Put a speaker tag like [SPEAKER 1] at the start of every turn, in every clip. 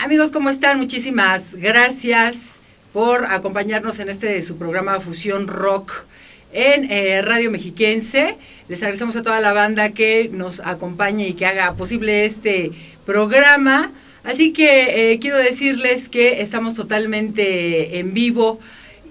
[SPEAKER 1] Amigos, ¿cómo están? Muchísimas gracias por acompañarnos en este su programa Fusión Rock en eh, Radio Mexiquense. Les agradecemos a toda la banda que nos acompañe y que haga posible este programa. Así que eh, quiero decirles que estamos totalmente en vivo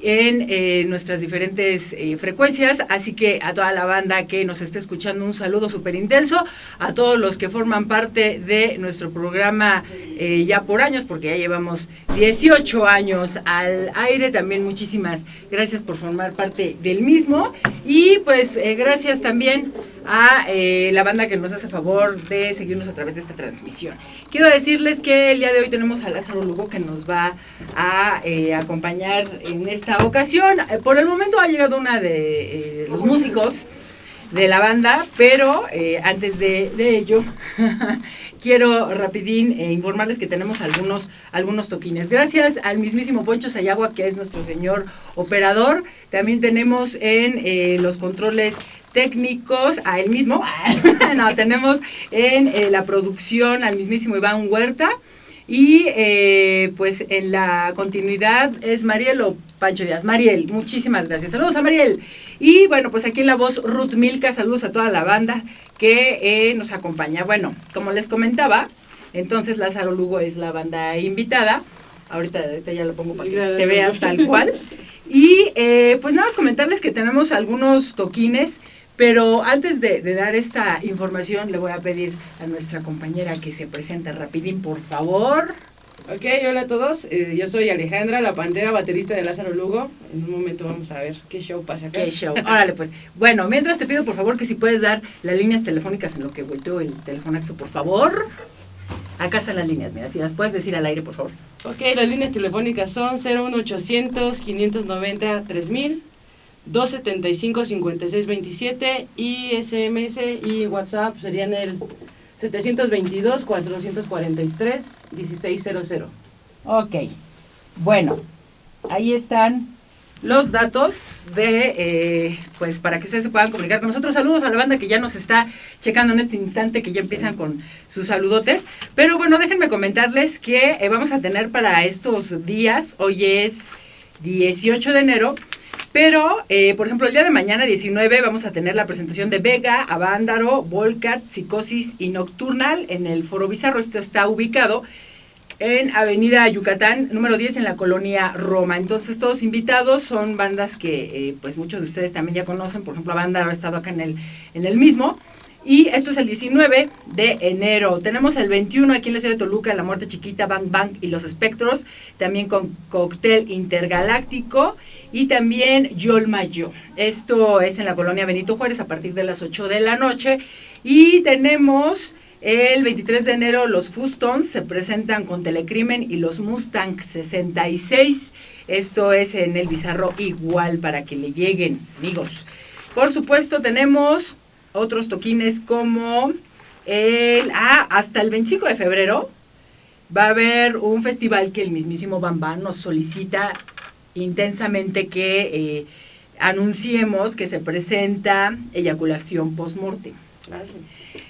[SPEAKER 1] en eh, nuestras diferentes eh, frecuencias, así que a toda la banda que nos esté escuchando un saludo súper intenso, a todos los que forman parte de nuestro programa eh, ya por años, porque ya llevamos 18 años al aire, también muchísimas gracias por formar parte del mismo. Y pues gracias también a la banda que nos hace favor de seguirnos a través de esta transmisión. Quiero decirles que el día de hoy tenemos a Lázaro Lugo que nos va a acompañar en esta ocasión. Eh, por el momento ha llegado una de eh, los músicos de la banda, pero eh, antes de, ello quiero rapidín informarles que tenemos algunos algunos toquines. Gracias al mismísimo Poncho Sayagua, que es nuestro señor operador. También tenemos en los controles técnicos a él mismo. no, tenemos en la producción al mismísimo Iván Huerta. Y eh, pues en la continuidad es Mariel o Pancho Díaz. Mariel, muchísimas gracias. Saludos a Mariel. Y bueno, pues aquí en la voz Ruth Milka, saludos a toda la banda que eh, nos acompaña. Bueno, como les comentaba, entonces Lázaro Lugo es la banda invitada. Ahorita, ya lo pongo para que te veas tal cual. Y eh, pues nada más comentarles que tenemos algunos toquines pero antes de, dar esta información, le voy a pedir a nuestra compañera que se presente rapidín, por favor.
[SPEAKER 2] Ok, hola a todos. Eh, yo soy Alejandra, la pantera baterista de Lázaro Lugo. En un momento vamos a ver qué show pasa acá.
[SPEAKER 1] Qué show. Órale, pues. Bueno, mientras te pido por favor que si puedes dar las líneas telefónicas en lo que volteo el telefonaxo, por favor. Acá están las líneas, mira, si las puedes decir al aire, por favor.
[SPEAKER 2] Ok, las líneas telefónicas son 01800 590 3000 275-5627 y SMS y WhatsApp serían el 722-443-1600.
[SPEAKER 1] Ok, bueno, ahí están los datos de, eh, pues para que ustedes se puedan comunicar con nosotros. Saludos a la banda que ya nos está checando en este instante, que ya empiezan con sus saludotes. Pero bueno, déjenme comentarles que eh, vamos a tener para estos días, hoy es 18 de enero, pero, eh, por ejemplo, el día de mañana, 19, vamos a tener la presentación de Vega, Avándaro, Volcat, Psicosis y Nocturnal en el Foro Bizarro. Esto está ubicado en Avenida Yucatán, número 10, en la colonia Roma. Entonces, todos invitados son bandas que, eh, pues, muchos de ustedes también ya conocen. Por ejemplo, Avándaro ha estado acá en el, en el mismo. Y esto es el 19 de enero. Tenemos el 21 aquí en la ciudad de Toluca, La Muerte Chiquita, Bang Bang y Los Espectros. También con Cóctel Intergaláctico y también Yolmayo. Esto es en la colonia Benito Juárez a partir de las 8 de la noche. Y tenemos el 23 de enero los Fustons se presentan con Telecrimen y los Mustang 66. Esto es en el Bizarro igual para que le lleguen, amigos. Por supuesto tenemos otros toquines como el... Ah, hasta el 25 de febrero va a haber un festival que el mismísimo Bambán nos solicita intensamente que eh, anunciemos que se presenta eyaculación post-mortem.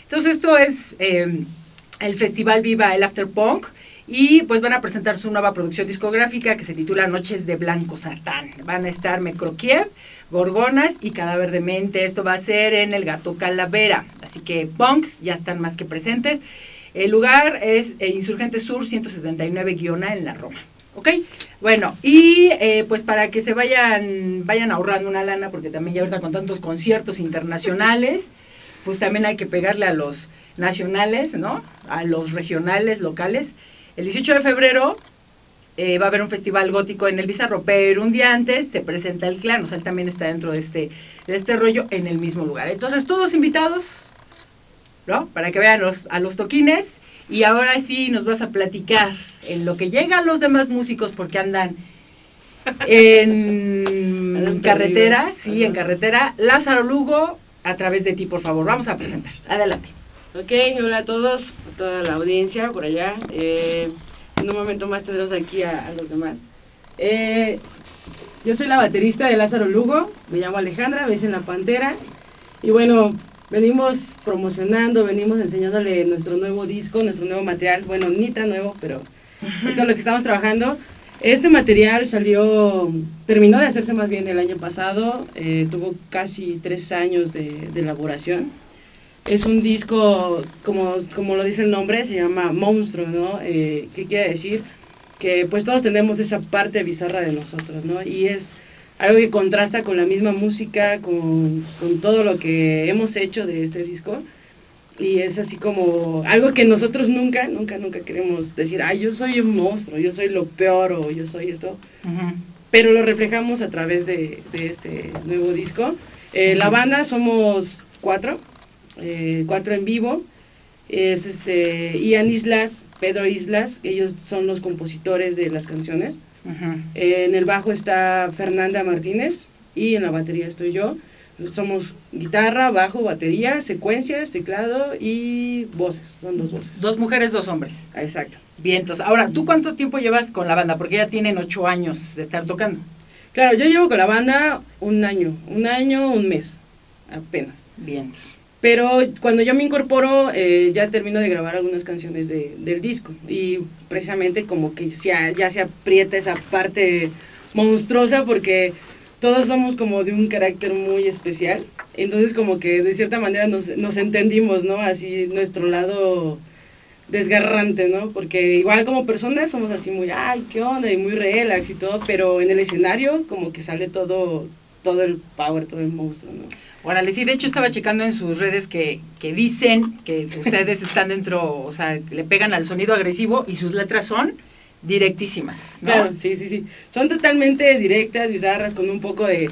[SPEAKER 1] Entonces esto es eh, el festival Viva el After Punk y pues van a presentar su nueva producción discográfica que se titula Noches de Blanco Satán. Van a estar Mecrokiev, Gorgonas y Cadáver de Mente. Esto va a ser en el Gato Calavera. Así que punks ya están más que presentes. El lugar es eh, Insurgente Sur 179-A en la Roma. ¿Ok? Bueno, y eh, pues para que se vayan, vayan ahorrando una lana, porque también ya ahorita con tantos conciertos internacionales, pues también hay que pegarle a los nacionales, ¿no? A los regionales, locales. El 18 de febrero eh, va a haber un festival gótico en el Bizarro, pero un día antes se presenta el clan, o sea, él también está dentro de este, de este rollo en el mismo lugar. Entonces, todos invitados, ¿no? Para que vean los, a los toquines y ahora sí nos vas a platicar en lo que llegan los demás músicos porque andan en carretera, sí, en carretera. Lázaro Lugo, a través de ti, por favor, vamos a presentar. Adelante.
[SPEAKER 2] Ok, hola a todos, a toda la audiencia por allá. Eh, en un momento más tenemos aquí a, los demás. Eh, yo soy la baterista de Lázaro Lugo, me llamo Alejandra, me dicen La Pantera. Y bueno, venimos promocionando, venimos enseñándole nuestro nuevo disco, nuestro nuevo material, bueno, ni tan nuevo, pero es con lo que estamos trabajando. Este material salió, terminó de hacerse más bien el año pasado, eh, tuvo casi tres años de, elaboración. Es un disco, como, como lo dice el nombre, se llama Monstruo, ¿no? Eh, ¿Qué quiere decir? Que pues todos tenemos esa parte bizarra de nosotros, ¿no? Y es algo que contrasta con la misma música, con, con todo lo que hemos hecho de este disco y es así como algo que nosotros nunca, nunca, nunca queremos decir, ay, yo soy un monstruo, yo soy lo peor o yo soy esto, pero lo reflejamos a través de, este nuevo disco. Eh, la banda somos cuatro, eh, cuatro en vivo, es este Ian Islas, Pedro Islas, ellos son los compositores de las canciones. en el bajo está Fernanda Martínez y en la batería estoy yo. Somos guitarra, bajo, batería, secuencias, teclado y voces. Son dos voces.
[SPEAKER 1] Dos mujeres, dos hombres.
[SPEAKER 2] Exacto.
[SPEAKER 1] Bien, entonces, ahora, ¿tú cuánto tiempo llevas con la banda? Porque ya tienen ocho años de estar tocando.
[SPEAKER 2] Claro, yo llevo con la banda un año, un año, un mes, apenas.
[SPEAKER 1] Bien.
[SPEAKER 2] Pero cuando yo me incorporo, eh, ya termino de grabar algunas canciones de, del disco. Y precisamente como que ya, ya se aprieta esa parte monstruosa porque todos somos como de un carácter muy especial, entonces como que de cierta manera nos, nos entendimos, ¿no? Así nuestro lado desgarrante, ¿no? Porque igual como personas somos así muy, ay, qué onda, y muy relax y todo, pero en el escenario como que sale todo todo el power, todo el monstruo, ¿no?
[SPEAKER 1] Órale, sí, de hecho estaba checando en sus redes que, que dicen que ustedes están dentro, o sea, le pegan al sonido agresivo y sus letras son directísimas.
[SPEAKER 2] Claro, sí, sí, sí. Son totalmente directas, bizarras, con un poco de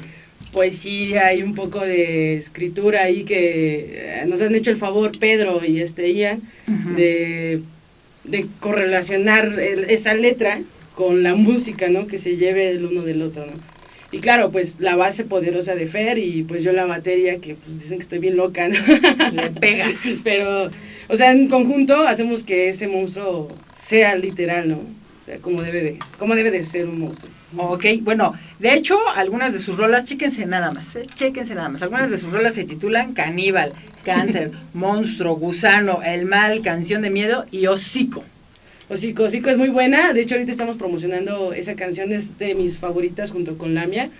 [SPEAKER 2] poesía y un poco de escritura ahí que eh, nos han hecho el favor Pedro y este Ian de, de correlacionar esa letra con la música, ¿no? Que se lleve el uno del otro, ¿no? Y claro, pues la base poderosa de Fer y pues yo la batería que pues dicen que estoy bien loca, ¿no?
[SPEAKER 1] Le pega.
[SPEAKER 2] Pero, o sea, en conjunto hacemos que ese monstruo sea literal, ¿no? como debe de, como debe de ser un monstruo.
[SPEAKER 1] Ok, bueno, de hecho, algunas de sus rolas, chéquense nada más, ¿eh? chéquense nada más, algunas de sus rolas se titulan Caníbal, Cáncer, Monstruo, Gusano, El Mal, Canción de Miedo y Hocico.
[SPEAKER 2] Hocico, Hocico es muy buena, de hecho ahorita estamos promocionando esa canción, es de mis favoritas junto con Lamia,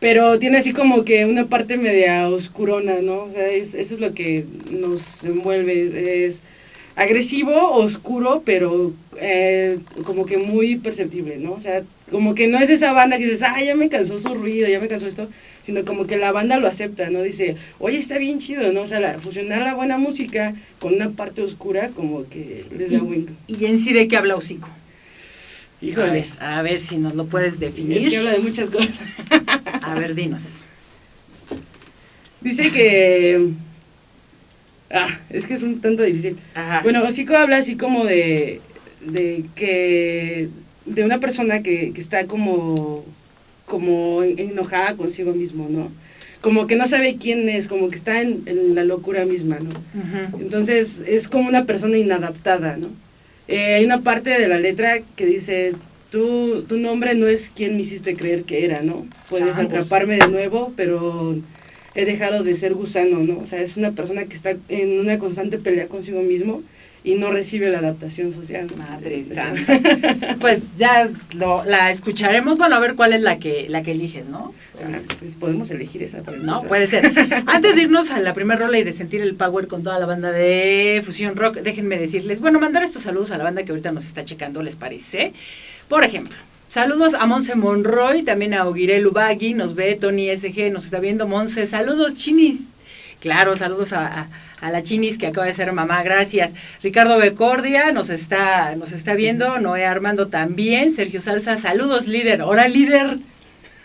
[SPEAKER 2] pero tiene así como que una parte media oscurona, ¿no? O sea, eso es lo que nos envuelve, es agresivo, oscuro, pero eh, como que muy perceptible, ¿no? O sea, como que no es esa banda que dices, ah, ya me cansó su ruido, ya me cansó esto, sino como que la banda lo acepta, ¿no? Dice, oye, está bien chido, ¿no? O sea, fusionar la buena música con una parte oscura, como que les da
[SPEAKER 1] ¿Y, ¿Y en sí de qué habla Hocico?
[SPEAKER 2] Híjole.
[SPEAKER 1] A ver, si nos lo puedes definir.
[SPEAKER 2] Es que habla de muchas cosas.
[SPEAKER 1] a ver, dinos.
[SPEAKER 2] Dice que Ah, es que es un tanto difícil. Bueno, Hocico habla así como de, de que de una persona que, que está como como enojada consigo mismo, ¿no? Como que no sabe quién es, como que está en, la locura misma, ¿no? Entonces es como una persona inadaptada, ¿no? Eh, hay una parte de la letra que dice, tú, tu nombre no es quien me hiciste creer que era, ¿no? Puedes ah, pues. atraparme de nuevo, pero he dejado de ser gusano, ¿no? O sea, es una persona que está en una constante pelea consigo mismo y no recibe la adaptación social.
[SPEAKER 1] Madre pues ya lo, la escucharemos, bueno, a ver cuál es la que la que eliges, ¿no?
[SPEAKER 2] Ah, pues podemos elegir esa.
[SPEAKER 1] No, puede ser. Antes de irnos a la primera rola y de sentir el power con toda la banda de Fusión Rock, déjenme decirles, bueno, mandar estos saludos a la banda que ahorita nos está checando, ¿les parece? Por ejemplo, Saludos a Monse Monroy, también a Ogire Lubagi, nos ve Tony SG, nos está viendo Monse. Saludos, Chinis. Claro, saludos a, la Chinis que acaba de ser mamá, gracias. Ricardo Becordia nos está, nos está viendo, Noé Armando también, Sergio Salsa, saludos líder, hola líder.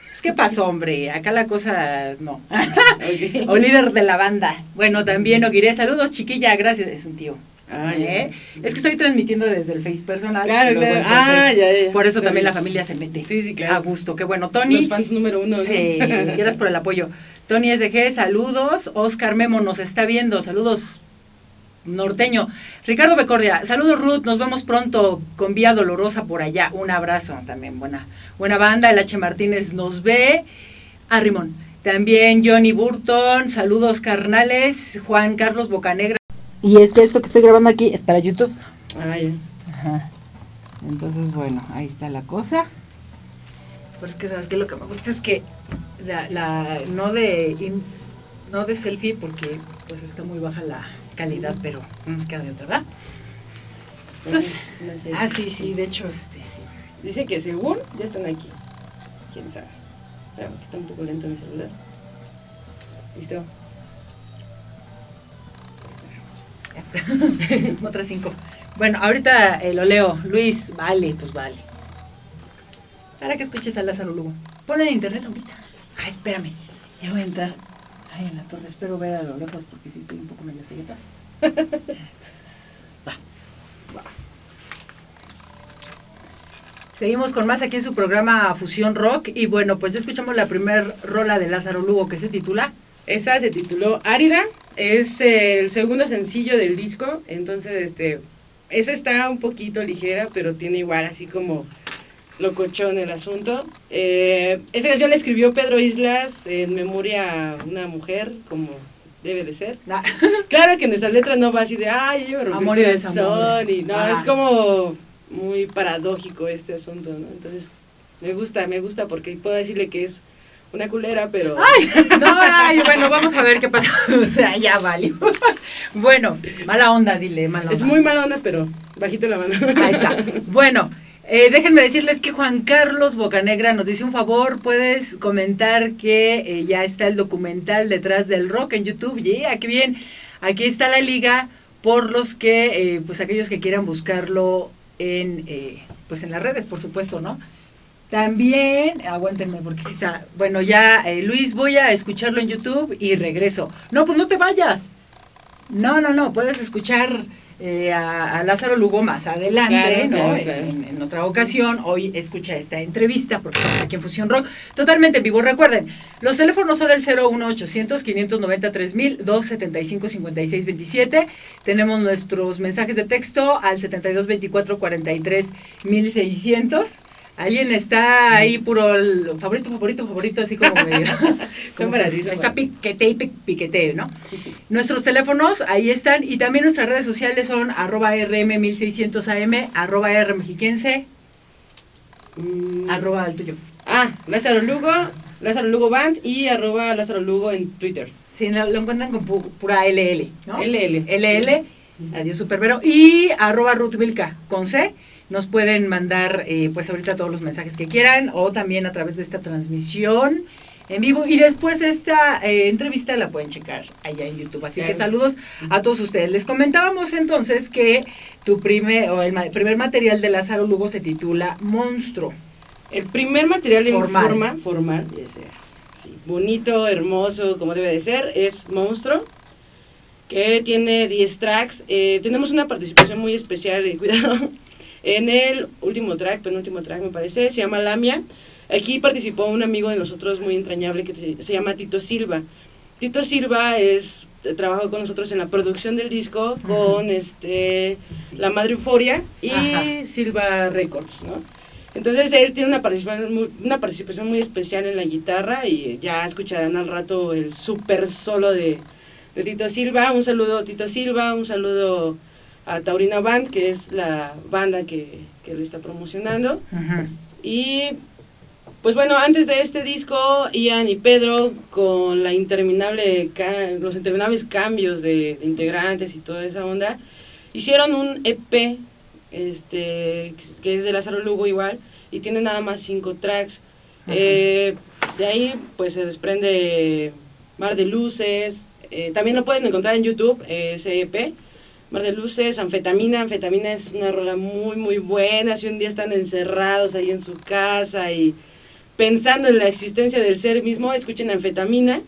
[SPEAKER 1] Pues, ¿Qué pasó, hombre? Acá la cosa no. o líder de la banda. Bueno, también Ogire, saludos chiquilla, gracias, es un tío. ¿Eh? Es que estoy transmitiendo desde el Face personal.
[SPEAKER 2] Claro, Ah, ya,
[SPEAKER 1] Por eso también la familia se mete.
[SPEAKER 2] Sí, sí, claro.
[SPEAKER 1] A gusto. Qué bueno. Tony.
[SPEAKER 2] Los fans número uno.
[SPEAKER 1] Sí, gracias por el apoyo. Tony SG, saludos. Oscar Memo nos está viendo. Saludos. Norteño. Ricardo Becordia, saludos Ruth, nos vemos pronto con Vía Dolorosa por allá. Un abrazo también, buena, buena banda. El H. Martínez nos ve. Arrimón. También Johnny Burton, saludos carnales. Juan Carlos Bocanegra. Y es que esto que estoy grabando aquí es para YouTube.
[SPEAKER 2] Ah, ya. Ajá.
[SPEAKER 1] Entonces, bueno, ahí está la cosa. Pero es que, ¿sabes qué? Lo que me gusta es que la, la no de in- no de selfie porque pues está muy baja la calidad, pero no nos queda de otra, ¿verdad? Entonces,
[SPEAKER 2] No sé.
[SPEAKER 1] ah, sí, sí, de hecho, este, sí.
[SPEAKER 2] Dice que según ya están aquí. ¿Quién sabe? Espérame, que está un poco lento mi celular. ¿Listo?
[SPEAKER 1] Otras cinco. Bueno, ahorita eh, lo leo. Luis, vale, pues vale. Para que escuches a Lázaro Lugo. Ponlo en internet ahorita. Ah, espérame. Ya voy a entrar. Ay, en la torre. Espero ver a lo lejos porque sí estoy un poco medio cegueta. Va. Va. Seguimos con más aquí en su programa Fusión Rock. Y bueno, pues ya escuchamos la primer rola de Lázaro Lugo que se titula.
[SPEAKER 2] Esa se tituló Árida, es el segundo sencillo del disco, entonces este, esa está un poquito ligera, pero tiene igual así como locochón el asunto. Eh, esa canción la escribió Pedro Islas en memoria a una mujer, como debe de ser.
[SPEAKER 1] Ah,
[SPEAKER 2] Claro que nuestra letra no va así de, ay, yo me rompí
[SPEAKER 1] Amor y
[SPEAKER 2] el
[SPEAKER 1] desamor.
[SPEAKER 2] corazón", y no,
[SPEAKER 1] Ah.
[SPEAKER 2] es como muy paradójico este asunto, ¿no? Entonces, me gusta, me gusta porque puedo decirle que es una culera, pero...
[SPEAKER 1] Ay, no, ay, bueno, vamos a ver qué pasa. O sea, ya valió. Bueno, mala onda, dile, mala onda.
[SPEAKER 2] Es muy mala onda, pero bajito la mano.
[SPEAKER 1] Ahí está. Bueno, eh, déjenme decirles que Juan Carlos Bocanegra nos dice un favor, puedes comentar que eh, ya está el documental detrás del rock en YouTube. Yeah, qué bien. Aquí está la liga por los que, eh, pues aquellos que quieran buscarlo en, eh, pues en las redes, por supuesto, ¿no? También, aguántenme porque sí está. Bueno, ya, eh, Luis, voy a escucharlo en YouTube y regreso. No, pues no te vayas. No, no, no, puedes escuchar eh, a, a Lázaro Lugo más adelante,
[SPEAKER 2] Claro,
[SPEAKER 1] ¿no?
[SPEAKER 2] claro, claro.
[SPEAKER 1] En, en otra ocasión. Hoy escucha esta entrevista porque estamos aquí en Fusión Rock. Totalmente en vivo. Recuerden, los teléfonos son el 01800 590 3000 275 56 27. Tenemos nuestros mensajes de texto al 72 24 43 1600. Alguien está ahí puro el favorito, favorito, favorito, así como medio.
[SPEAKER 2] Son
[SPEAKER 1] Está piquete y pi- piqueteo, ¿no? Nuestros teléfonos ahí están y también nuestras redes sociales son arroba rm1600am, arroba rmexiquense,
[SPEAKER 2] Mm,
[SPEAKER 1] arroba el tuyo.
[SPEAKER 2] Ah, Lázaro Lugo, Lázaro Lugo Band y arroba Lázaro Lugo en Twitter.
[SPEAKER 1] Sí, lo, lo encuentran con pu- pura LL, ¿no?
[SPEAKER 2] LL.
[SPEAKER 1] LL, adiós supervero, y arroba Ruth con C. Nos pueden mandar, eh, pues ahorita todos los mensajes que quieran, o también a través de esta transmisión en vivo. Y después esta eh, entrevista la pueden checar allá en YouTube. Así que saludos a todos ustedes. Les comentábamos entonces que tu primer, o el ma- primer material de Lázaro Lugo se titula Monstruo.
[SPEAKER 2] El primer material en
[SPEAKER 1] Formal.
[SPEAKER 2] forma, formal, sí, bonito, hermoso, como debe de ser, es Monstruo, que tiene 10 tracks. Eh, tenemos una participación muy especial, eh, cuidado, en el último track, penúltimo track me parece, se llama Lamia. Aquí participó un amigo de nosotros muy entrañable que se, se llama Tito Silva. Tito Silva es eh, trabajó con nosotros en la producción del disco con este La Madre Euforia y
[SPEAKER 1] Ajá.
[SPEAKER 2] Silva Records, ¿no? Entonces él tiene una participación, muy, una participación muy especial en la guitarra y ya escucharán al rato el super solo de, de Tito Silva. Un saludo Tito Silva, un saludo a Taurina Band, que es la banda que, que le está promocionando. Y pues bueno, antes de este disco, Ian y Pedro, con la interminable los interminables cambios de, de integrantes y toda esa onda, hicieron un EP este que es de Lázaro Lugo igual y tiene nada más cinco tracks. Eh, de ahí pues se desprende Mar de Luces, eh, también lo pueden encontrar en YouTube, eh, ese EP. Mar de Luces, Anfetamina, Anfetamina es una rola muy muy buena, si un día están encerrados ahí en su casa y pensando en la existencia del ser mismo, escuchen Anfetamina,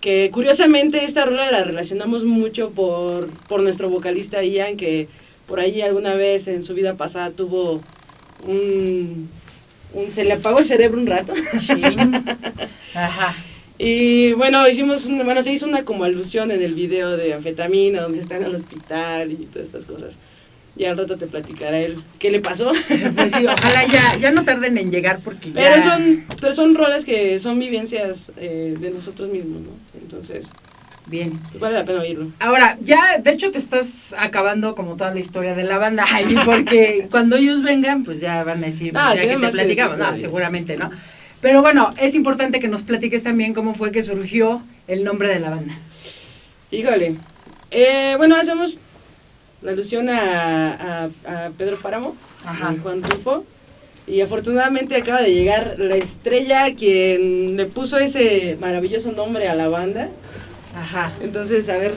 [SPEAKER 2] que curiosamente esta rola la relacionamos mucho por, por nuestro vocalista Ian, que por ahí alguna vez en su vida pasada tuvo un... un se le apagó el cerebro un rato.
[SPEAKER 1] Ajá.
[SPEAKER 2] Y bueno, hicimos, un- bueno, se hizo una como alusión en el video de anfetamina, donde están en el hospital y todas estas cosas. Y al rato te platicará él qué le pasó.
[SPEAKER 1] Pues sí, ojalá ya, ya no tarden en llegar porque
[SPEAKER 2] Pero
[SPEAKER 1] ya...
[SPEAKER 2] son, pero son roles que son vivencias eh, de nosotros mismos, ¿no? Entonces,
[SPEAKER 1] Bien.
[SPEAKER 2] Vale la pena oírlo.
[SPEAKER 1] Ahora, ya, de hecho, te estás acabando como toda la historia de la banda, Jaime, porque cuando ellos vengan, pues ya van a decir,
[SPEAKER 2] Ah,
[SPEAKER 1] pues, ya que te platicamos, no, seguramente, ¿no? Pero bueno, es importante que nos platiques también cómo fue que surgió el nombre de la banda.
[SPEAKER 2] Híjole. Eh, bueno, hacemos la alusión a, a, a Pedro Páramo
[SPEAKER 1] Ajá.
[SPEAKER 2] y Juan Rufo. Y afortunadamente acaba de llegar la estrella quien le puso ese maravilloso nombre a la banda.
[SPEAKER 1] Ajá.
[SPEAKER 2] Entonces, a ver,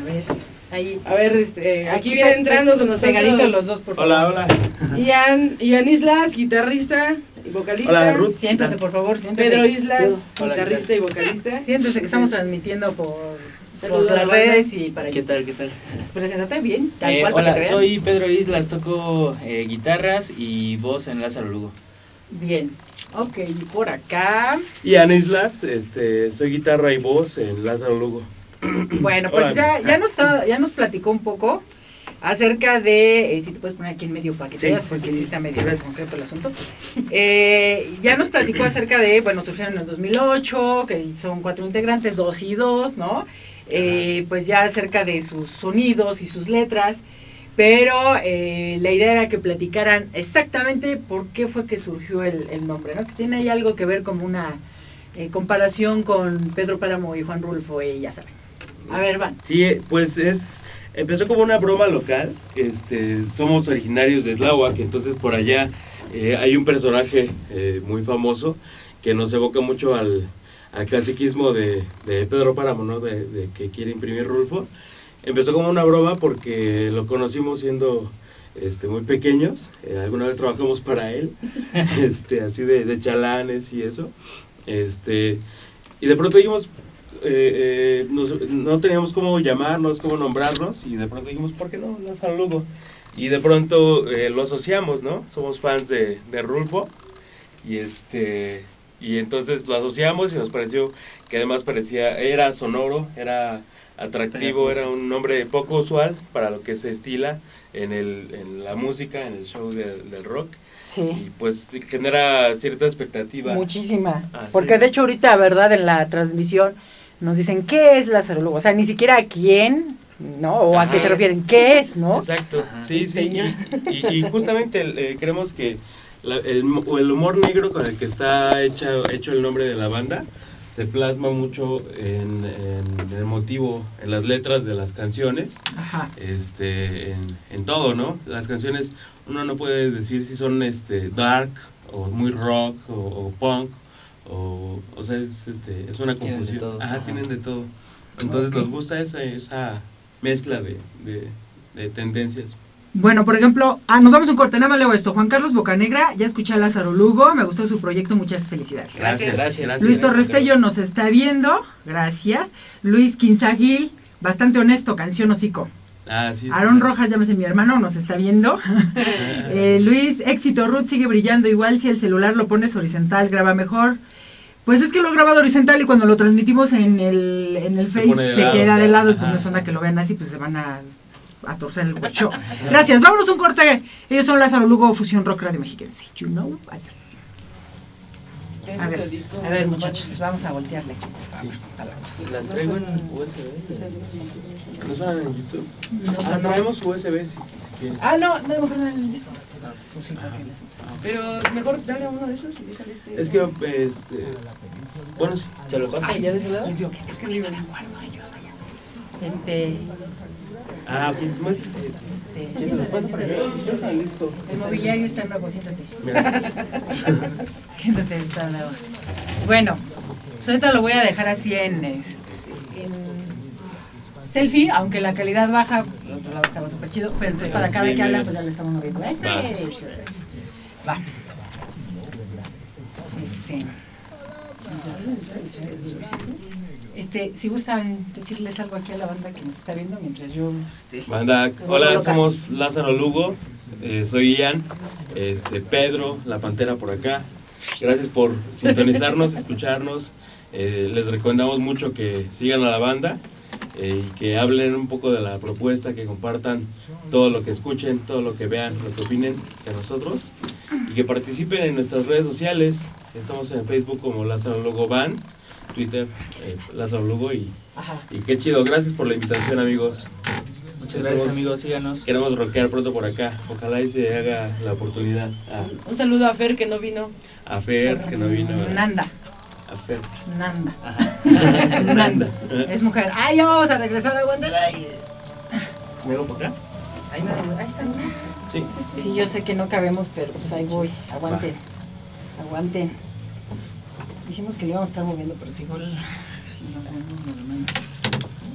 [SPEAKER 1] A ver, ahí.
[SPEAKER 2] a ver, este, aquí, viene entrando con nosotros.
[SPEAKER 1] Pegaditos los dos, por favor.
[SPEAKER 3] Hola, hola.
[SPEAKER 2] Ian, Ian Islas, guitarrista vocalista.
[SPEAKER 3] Hola, Ruth.
[SPEAKER 1] Siéntate, por favor, siéntate.
[SPEAKER 2] Pedro Islas,
[SPEAKER 3] Hola, ¿qué
[SPEAKER 2] guitarrista y vocalista.
[SPEAKER 1] Siéntese que estamos transmitiendo por, las redes y para
[SPEAKER 3] ¿Qué tal, qué tal?
[SPEAKER 1] Preséntate bien, tal
[SPEAKER 3] Eh,
[SPEAKER 1] cual para que
[SPEAKER 3] hola, soy Pedro Islas, toco eh, guitarras y voz en Lázaro Lugo.
[SPEAKER 1] Bien. Ok, y por acá.
[SPEAKER 4] Y Ana Islas, este, soy guitarra y voz en Lázaro Lugo.
[SPEAKER 1] Bueno, pues
[SPEAKER 4] Hola.
[SPEAKER 1] ya, ya, nos, ya nos platicó un poco acerca de, eh, si te puedes poner aquí en medio para que te
[SPEAKER 4] Sí,
[SPEAKER 1] veas, porque
[SPEAKER 4] sí,
[SPEAKER 1] sí
[SPEAKER 4] sí.
[SPEAKER 1] está medio concreto el asunto. Eh, ya nos platicó acerca de, bueno, surgieron en el 2008, que son cuatro integrantes, dos y dos, ¿no? Eh, pues ya acerca de sus sonidos y sus letras, pero eh, la idea era que platicaran exactamente por qué fue que surgió el, el nombre, ¿no? Que tiene ahí algo que ver como una eh, comparación con Pedro Páramo y Juan Rulfo, y ya saben. A ver, van.
[SPEAKER 4] Sí, eh, pues es empezó como una broma local. Este, somos originarios de Tláhuac, entonces por allá eh, hay un personaje eh, muy famoso que nos evoca mucho al, al clasiquismo de, de Pedro Páramo, ¿no? De, de que quiere imprimir Rulfo. Empezó como una broma porque lo conocimos siendo este, muy pequeños. eh, alguna vez trabajamos para él, este, así de, de chalanes y eso. Este, y de pronto dijimos, eh, eh, nos- no teníamos cómo llamarnos, cómo nombrarnos, y de pronto dijimos, ¿por qué no Lázaro Lugo? Y de pronto eh, lo asociamos, ¿no? Somos fans de, de Rulfo, y este y entonces lo asociamos y nos pareció que además parecía, era sonoro, era atractivo, era un nombre poco usual para lo que se estila en, el, en la música, en el show del- del rock, y pues genera cierta expectativa.
[SPEAKER 1] Muchísima.
[SPEAKER 4] Así
[SPEAKER 1] Porque de hecho ahorita, ¿verdad? En la transmisión nos dicen qué es Lázaro Lugo. O sea, ni siquiera quién, ¿no? O a qué se refieren. ¿Qué es, no?
[SPEAKER 4] Exacto,
[SPEAKER 3] Ajá.
[SPEAKER 4] sí, sí, y,
[SPEAKER 1] Señor.
[SPEAKER 4] y- y justamente eh, creemos que la- el, el humor negro con el que está hecha, hecho el nombre de la banda se plasma mucho en, en el motivo, en las letras de las canciones,
[SPEAKER 1] Ajá.
[SPEAKER 4] este, en, en todo, ¿no? Las canciones uno no puede decir si son este dark o muy rock o, o punk o, o sea, es, este, es una
[SPEAKER 3] Tienen de
[SPEAKER 4] confusión.
[SPEAKER 3] todo,
[SPEAKER 4] Ajá,
[SPEAKER 3] ajá.
[SPEAKER 4] tienen de todo. Entonces
[SPEAKER 1] Ok.
[SPEAKER 4] nos gusta esa, esa mezcla de, de, de tendencias.
[SPEAKER 1] Bueno, por ejemplo, ah, nos damos un corte, nada más leo esto. Juan Carlos Bocanegra, ya escuché a Lázaro Lugo, me gustó su proyecto, muchas felicidades.
[SPEAKER 4] Gracias,
[SPEAKER 3] Gracias.
[SPEAKER 4] gracias.
[SPEAKER 1] Luis Torrestello nos está viendo, gracias. Luis Quinzaguil, bastante honesto, canción hocico.
[SPEAKER 4] Ah, sí,
[SPEAKER 1] Aaron
[SPEAKER 4] sí.
[SPEAKER 1] Rojas, llámese mi hermano, nos está viendo. Eh, Luis, éxito, Ruth sigue brillando igual si el celular lo pones horizontal, graba mejor. Pues es que lo he grabado horizontal y cuando lo transmitimos en el, en el
[SPEAKER 4] Se
[SPEAKER 1] Face se
[SPEAKER 4] lado,
[SPEAKER 1] queda de lado y pues no es onda que lo vean así, pues se van a, a torcer el huecho. Gracias, vámonos un corte. Ellos son Lázaro Lugo, Fusión Rock Radio Mexiquense. You know? Adiós. A ver, a ver muchachos, vamos a voltearle.
[SPEAKER 3] Las traigo en USB.
[SPEAKER 4] ¿Nos van en YouTube?
[SPEAKER 1] No,
[SPEAKER 4] Ah,
[SPEAKER 1] no.
[SPEAKER 4] traemos USB si, si quieren.
[SPEAKER 1] Ah, no, no, mejor no en el disco. Sí, porque les-
[SPEAKER 2] Pero mejor dale a uno de esos y déjale este.
[SPEAKER 4] Es que, este... Bueno, sí.
[SPEAKER 3] ¿Se lo pasa?
[SPEAKER 1] Ay, ¿ya de ese lado? Es que no iban a acuerdo ellos allá. Este,
[SPEAKER 4] Ah,
[SPEAKER 1] este,
[SPEAKER 4] los paso para acá. Yo soy listo.
[SPEAKER 1] el mobiliario está nuevo, siéntate. Siéntate, está nuevo. Bueno, pues ahorita lo voy a dejar así en, este, en selfie, aunque la calidad baja, por otro lado estaba súper chido, pero entonces para cada que habla, pues ya le estamos moviendo. ¿eh?
[SPEAKER 4] Va.
[SPEAKER 1] Va. Este, este, si gustan decirles algo aquí a la banda que nos está viendo mientras yo... Este,
[SPEAKER 4] Banda, hola, somos Lázaro Lugo, eh, soy Ian, este, Pedro, la Pantera por acá. Gracias por sintonizarnos, escucharnos. Eh, les recomendamos mucho que sigan a la banda eh, y que hablen un poco de la propuesta, que compartan todo lo que escuchen, todo lo que vean, lo que opinen de nosotros y que participen en nuestras redes sociales. Estamos en Facebook como Lázaro Lugo Van Twitter, eh, Lázaro Lugo y,
[SPEAKER 1] Ajá.
[SPEAKER 4] y qué chido. Gracias por la invitación, amigos.
[SPEAKER 3] Muchas gracias amigos, síganos.
[SPEAKER 4] Queremos rockear pronto por acá. Ojalá y se haga la oportunidad. A,
[SPEAKER 2] Un saludo a Fer que no vino.
[SPEAKER 4] a Fer, que no vino.
[SPEAKER 1] Nanda.
[SPEAKER 4] A Fer.
[SPEAKER 1] Nanda.
[SPEAKER 3] Ajá.
[SPEAKER 1] Nanda. Es mujer. Ay, ya vamos a regresar. Ay,
[SPEAKER 4] ¿Me hago por acá?
[SPEAKER 1] ahí va, ahí está. mira.
[SPEAKER 4] Sí.
[SPEAKER 1] Sí, yo sé que no cabemos, pero pues ahí voy. Aguanten. Aguanten. Dijimos que le íbamos a estar moviendo, pero si igual nos movemos.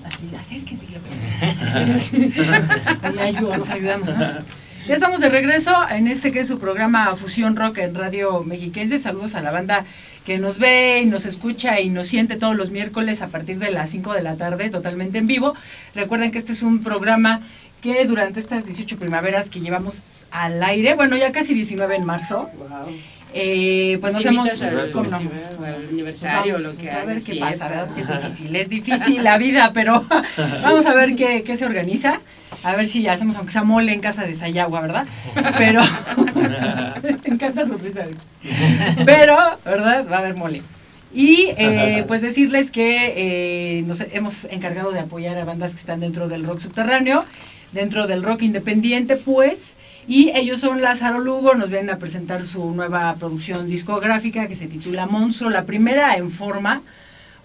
[SPEAKER 1] Así, acérquense. Ahí ayuda, nos ayudamos. ¿no? Ya estamos de regreso en este que es su programa Fusión Rock en Radio Mexiquense. Saludos a la banda que nos ve y nos escucha y nos siente todos los miércoles a partir de las 5 de la tarde, totalmente en vivo. Recuerden que este es un programa que durante estas 18 primaveras que llevamos al aire, bueno, ya casi 19 en marzo,
[SPEAKER 2] Wow.
[SPEAKER 1] Eh, pues nos hemos...
[SPEAKER 2] al
[SPEAKER 1] ¿cómo no?
[SPEAKER 2] al aniversario, lo que
[SPEAKER 1] a ver qué
[SPEAKER 2] fiesta.
[SPEAKER 1] pasa, ¿verdad? Es difícil, es difícil la vida, pero vamos a ver qué, qué se organiza. A ver si hacemos, aunque sea mole en casa de Sayagua, ¿verdad? Pero. Me encanta su risa. Pero, ¿verdad? Va a haber mole. Y eh, pues decirles que eh, nos hemos encargado de apoyar a bandas que están dentro del rock subterráneo, dentro del rock independiente, pues. Y ellos son Lázaro Lugo, nos vienen a presentar su nueva producción discográfica que se titula Monstruo, la primera en forma,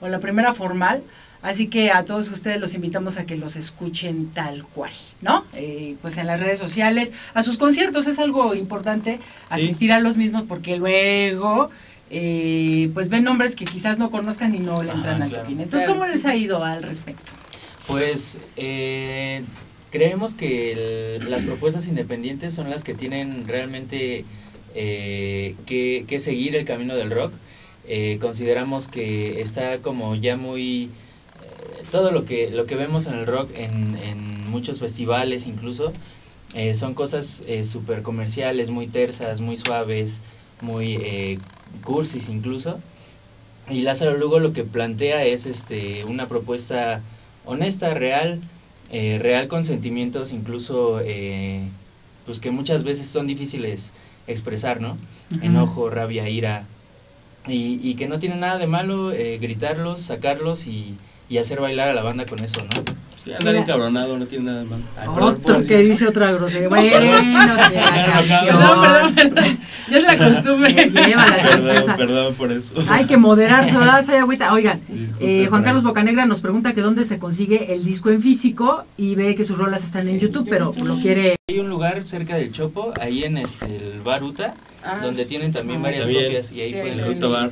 [SPEAKER 1] o la primera formal. Así que a todos ustedes los invitamos a que los escuchen tal cual, ¿no? Eh, pues en las redes sociales, a sus conciertos es algo importante asistir a los mismos porque luego eh, pues ven nombres que quizás no conozcan y no le entran
[SPEAKER 3] Ajá,
[SPEAKER 1] al
[SPEAKER 3] claro.
[SPEAKER 1] Entonces. ¿cómo les ha ido al respecto?
[SPEAKER 3] Pues eh, creemos que las propuestas independientes son las que tienen realmente eh, que, seguir el camino del rock. Eh, consideramos que está como ya muy eh, todo lo que lo que vemos en el rock en, muchos festivales incluso eh, son cosas súper comerciales, muy tersas, muy suaves, muy cursis incluso. Y Lázaro Lugo lo que plantea es este una propuesta honesta, real, eh, real con sentimientos incluso eh, pues que muchas veces son difíciles expresar, ¿no? Enojo, rabia, ira. Y, y que no tiene nada de malo eh, gritarlos, sacarlos y, y hacer bailar a la banda con eso, ¿no?
[SPEAKER 4] Sí, andar encabronado, no tiene nada de malo. Ay, perdón,
[SPEAKER 1] Otro que
[SPEAKER 4] decir-
[SPEAKER 1] dice otra grosería. Bueno, que la canción.
[SPEAKER 2] Perdón, perdón, perdón. Ya es la costumbre.
[SPEAKER 1] Lleva la
[SPEAKER 4] Perdón,
[SPEAKER 1] tristeza.
[SPEAKER 4] perdón por eso.
[SPEAKER 1] Hay que moderar, soda, soy agüita. Oigan, eh, Juan. Carlos Bocanegra nos pregunta que dónde se consigue el disco en físico y ve que sus rolas están en YouTube, pero lo quiere.
[SPEAKER 3] Hay un lugar cerca del Chopo, ahí en este, el Baruta,
[SPEAKER 2] Ah.
[SPEAKER 3] donde tienen también varias
[SPEAKER 4] Está bien.
[SPEAKER 3] copias y ahí
[SPEAKER 2] Sí,
[SPEAKER 3] pueden
[SPEAKER 4] El Bar.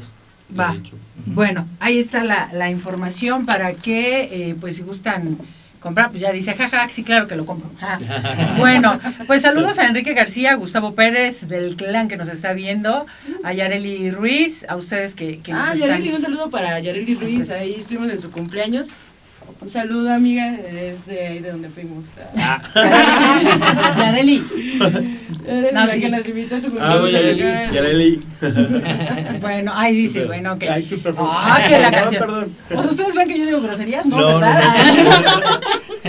[SPEAKER 1] Va. Bueno, ahí está la, la información para que, eh, pues si gustan comprar, pues ya dice, jaja, sí, claro que lo compro. Ja. Bueno, pues saludos a Enrique García, Gustavo Pérez del clan que nos está viendo, a Yareli Ruiz, a ustedes que, que nos
[SPEAKER 2] Ah,
[SPEAKER 1] están...
[SPEAKER 2] Yareli, un saludo para Yareli Ruiz, ahí estuvimos en su cumpleaños. Un saludo, amiga, es de ahí de donde fuimos.
[SPEAKER 1] Yareli.
[SPEAKER 2] Eres
[SPEAKER 1] No,
[SPEAKER 2] la
[SPEAKER 1] sí.
[SPEAKER 2] que nos invitó a su
[SPEAKER 4] Ah, Yareli. Yareli.
[SPEAKER 1] Bueno, ahí dice, bueno, ok.
[SPEAKER 4] Ay, qué perdón.
[SPEAKER 1] Ah, que la
[SPEAKER 4] Perdón,
[SPEAKER 1] canción.
[SPEAKER 4] perdón.
[SPEAKER 1] Pues ustedes ven que yo digo groserías, ¿no?
[SPEAKER 4] No, no,
[SPEAKER 1] ¿verdad?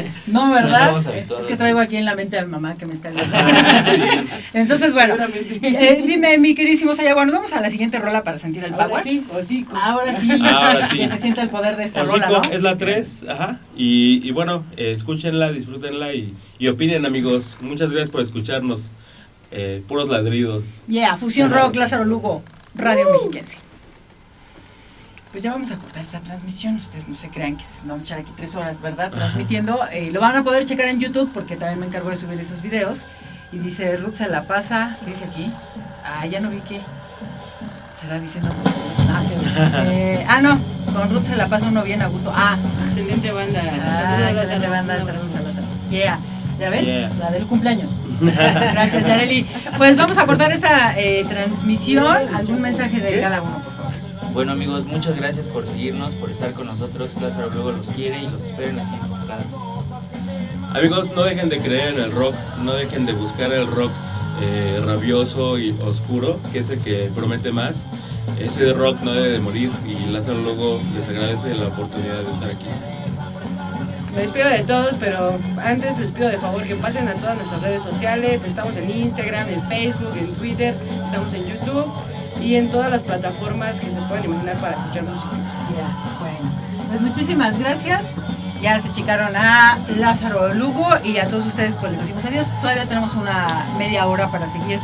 [SPEAKER 4] no.
[SPEAKER 1] ¿verdad? es que traigo aquí en la mente a mi mamá que me está viendo. Entonces, bueno, eh, dime, mi queridísimo Sayago, nos vamos a la siguiente rola para sentir el
[SPEAKER 2] Ahora
[SPEAKER 1] power.
[SPEAKER 2] sí, o sí.
[SPEAKER 1] Ahora sí,
[SPEAKER 4] Ahora sí.
[SPEAKER 1] se sienta el poder de esta
[SPEAKER 4] Hocico,
[SPEAKER 1] rola, ¿no?
[SPEAKER 4] es la 3, ajá. Y, y bueno, eh, escúchenla, disfrútenla y, y opinen, amigos. Muchas gracias por escucharnos. Eh, puros ladridos.
[SPEAKER 1] Yeah, Fusión Rock, Lázaro Lugo, Radio Mexiquense. Pues ya vamos a cortar esta transmisión, ustedes no se crean que nos vamos a echar aquí tres horas, ¿verdad? Transmitiendo, eh, lo van a poder checar en YouTube porque también me encargo de subir esos videos. Y dice, Ruth se la pasa, ¿qué dice aquí? Ah, ya no vi qué. Será diciendo... Ah, sí. Eh, ah, no, con Ruth se la pasa uno bien a gusto. Ah,
[SPEAKER 2] Excelente banda.
[SPEAKER 1] Ah, excelente banda. Yeah. ¿Ya ven?
[SPEAKER 4] Yeah.
[SPEAKER 1] La del cumpleaños. Gracias, Yareli. Pues vamos a cortar esta eh, transmisión. ¿Algún mensaje de cada uno, por favor?
[SPEAKER 3] Bueno amigos, muchas gracias por seguirnos, por estar con nosotros. Lázaro luego los quiere y los esperen así en sus casas.
[SPEAKER 4] Amigos, no dejen de creer en el rock, no dejen de buscar el rock eh, rabioso y oscuro, que es el que promete más. Ese rock no debe de morir y Lázaro Lugo les agradece la oportunidad de estar aquí.
[SPEAKER 2] Me despido de todos, pero antes les pido de favor que pasen a todas nuestras redes sociales. Estamos en Instagram, en Facebook, en Twitter, estamos en YouTube. Y en todas las plataformas que se pueden imaginar para escuchar música.
[SPEAKER 1] Ya, bueno. Pues muchísimas gracias. Ya se checaron a Lázaro Lugo y a todos ustedes pues les decimos adiós. Todavía tenemos una media hora para seguir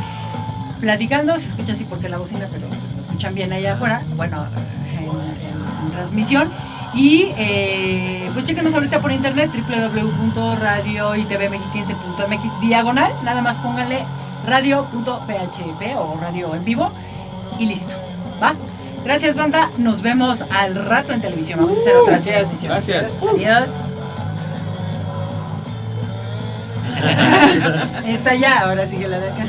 [SPEAKER 1] platicando. Se escucha así porque la bocina, pero se escuchan bien allá afuera. Bueno, en, en- en transmisión. Y eh, pues chequenos ahorita por internet www.radioitvmexiquense.mx diagonal. Nada más pónganle radio.php o radio en vivo y listo. ¿Va? Gracias, banda. Nos vemos al rato en televisión. Vamos a hacer otra transmisión.
[SPEAKER 4] Gracias.
[SPEAKER 1] Adiós. Está ya, ahora sigue la de acá.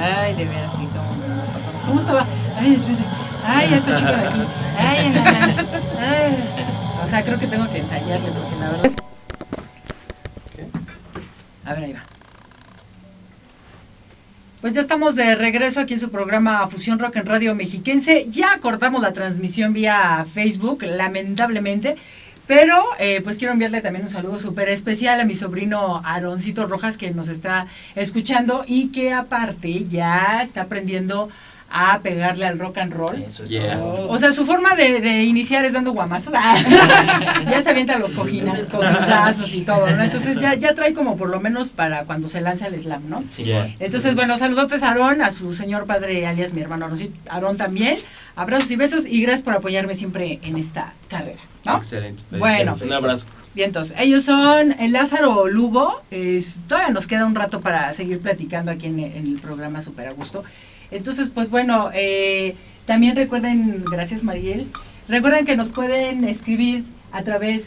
[SPEAKER 1] Ay, de veras, sí, cómo. ¿Cómo estaba? Ay, espérate. Ay, esta chica de aquí. Ay, na. Ay. O sea, creo que tengo que ensayarle porque la verdad. A ver, ahí va. Pues ya estamos de regreso aquí en su programa Fusión Rock en Radio Mexiquense. Ya cortamos la transmisión vía Facebook, lamentablemente. Pero eh, pues quiero enviarle también un saludo súper especial a mi sobrino Aaroncito Rojas que nos está escuchando y que aparte ya está aprendiendo a pegarle al rock and roll.
[SPEAKER 3] Eso es
[SPEAKER 4] Yeah.
[SPEAKER 3] todo.
[SPEAKER 1] O sea, su forma de, de iniciar es dando guamazos. ya se avientan los cojines, cojinazos y todo, ¿no? Entonces ya, ya trae como por lo menos para cuando se lanza el slam, ¿no?
[SPEAKER 3] Sí,
[SPEAKER 4] Ya.
[SPEAKER 1] Entonces, bueno, saludotes a Aarón, a su señor padre alias mi hermano Aarón, Aarón también. Abrazos y besos y gracias por apoyarme siempre en esta carrera, ¿no?
[SPEAKER 4] Excelente.
[SPEAKER 1] Bueno.
[SPEAKER 4] Un abrazo.
[SPEAKER 1] Bien, entonces, ellos son el Lázaro Lugo. Es, todavía nos queda un rato para seguir platicando aquí en, en el programa Super a Gusto. Entonces, pues bueno, eh, también recuerden, gracias Mariel, recuerden que nos pueden escribir a través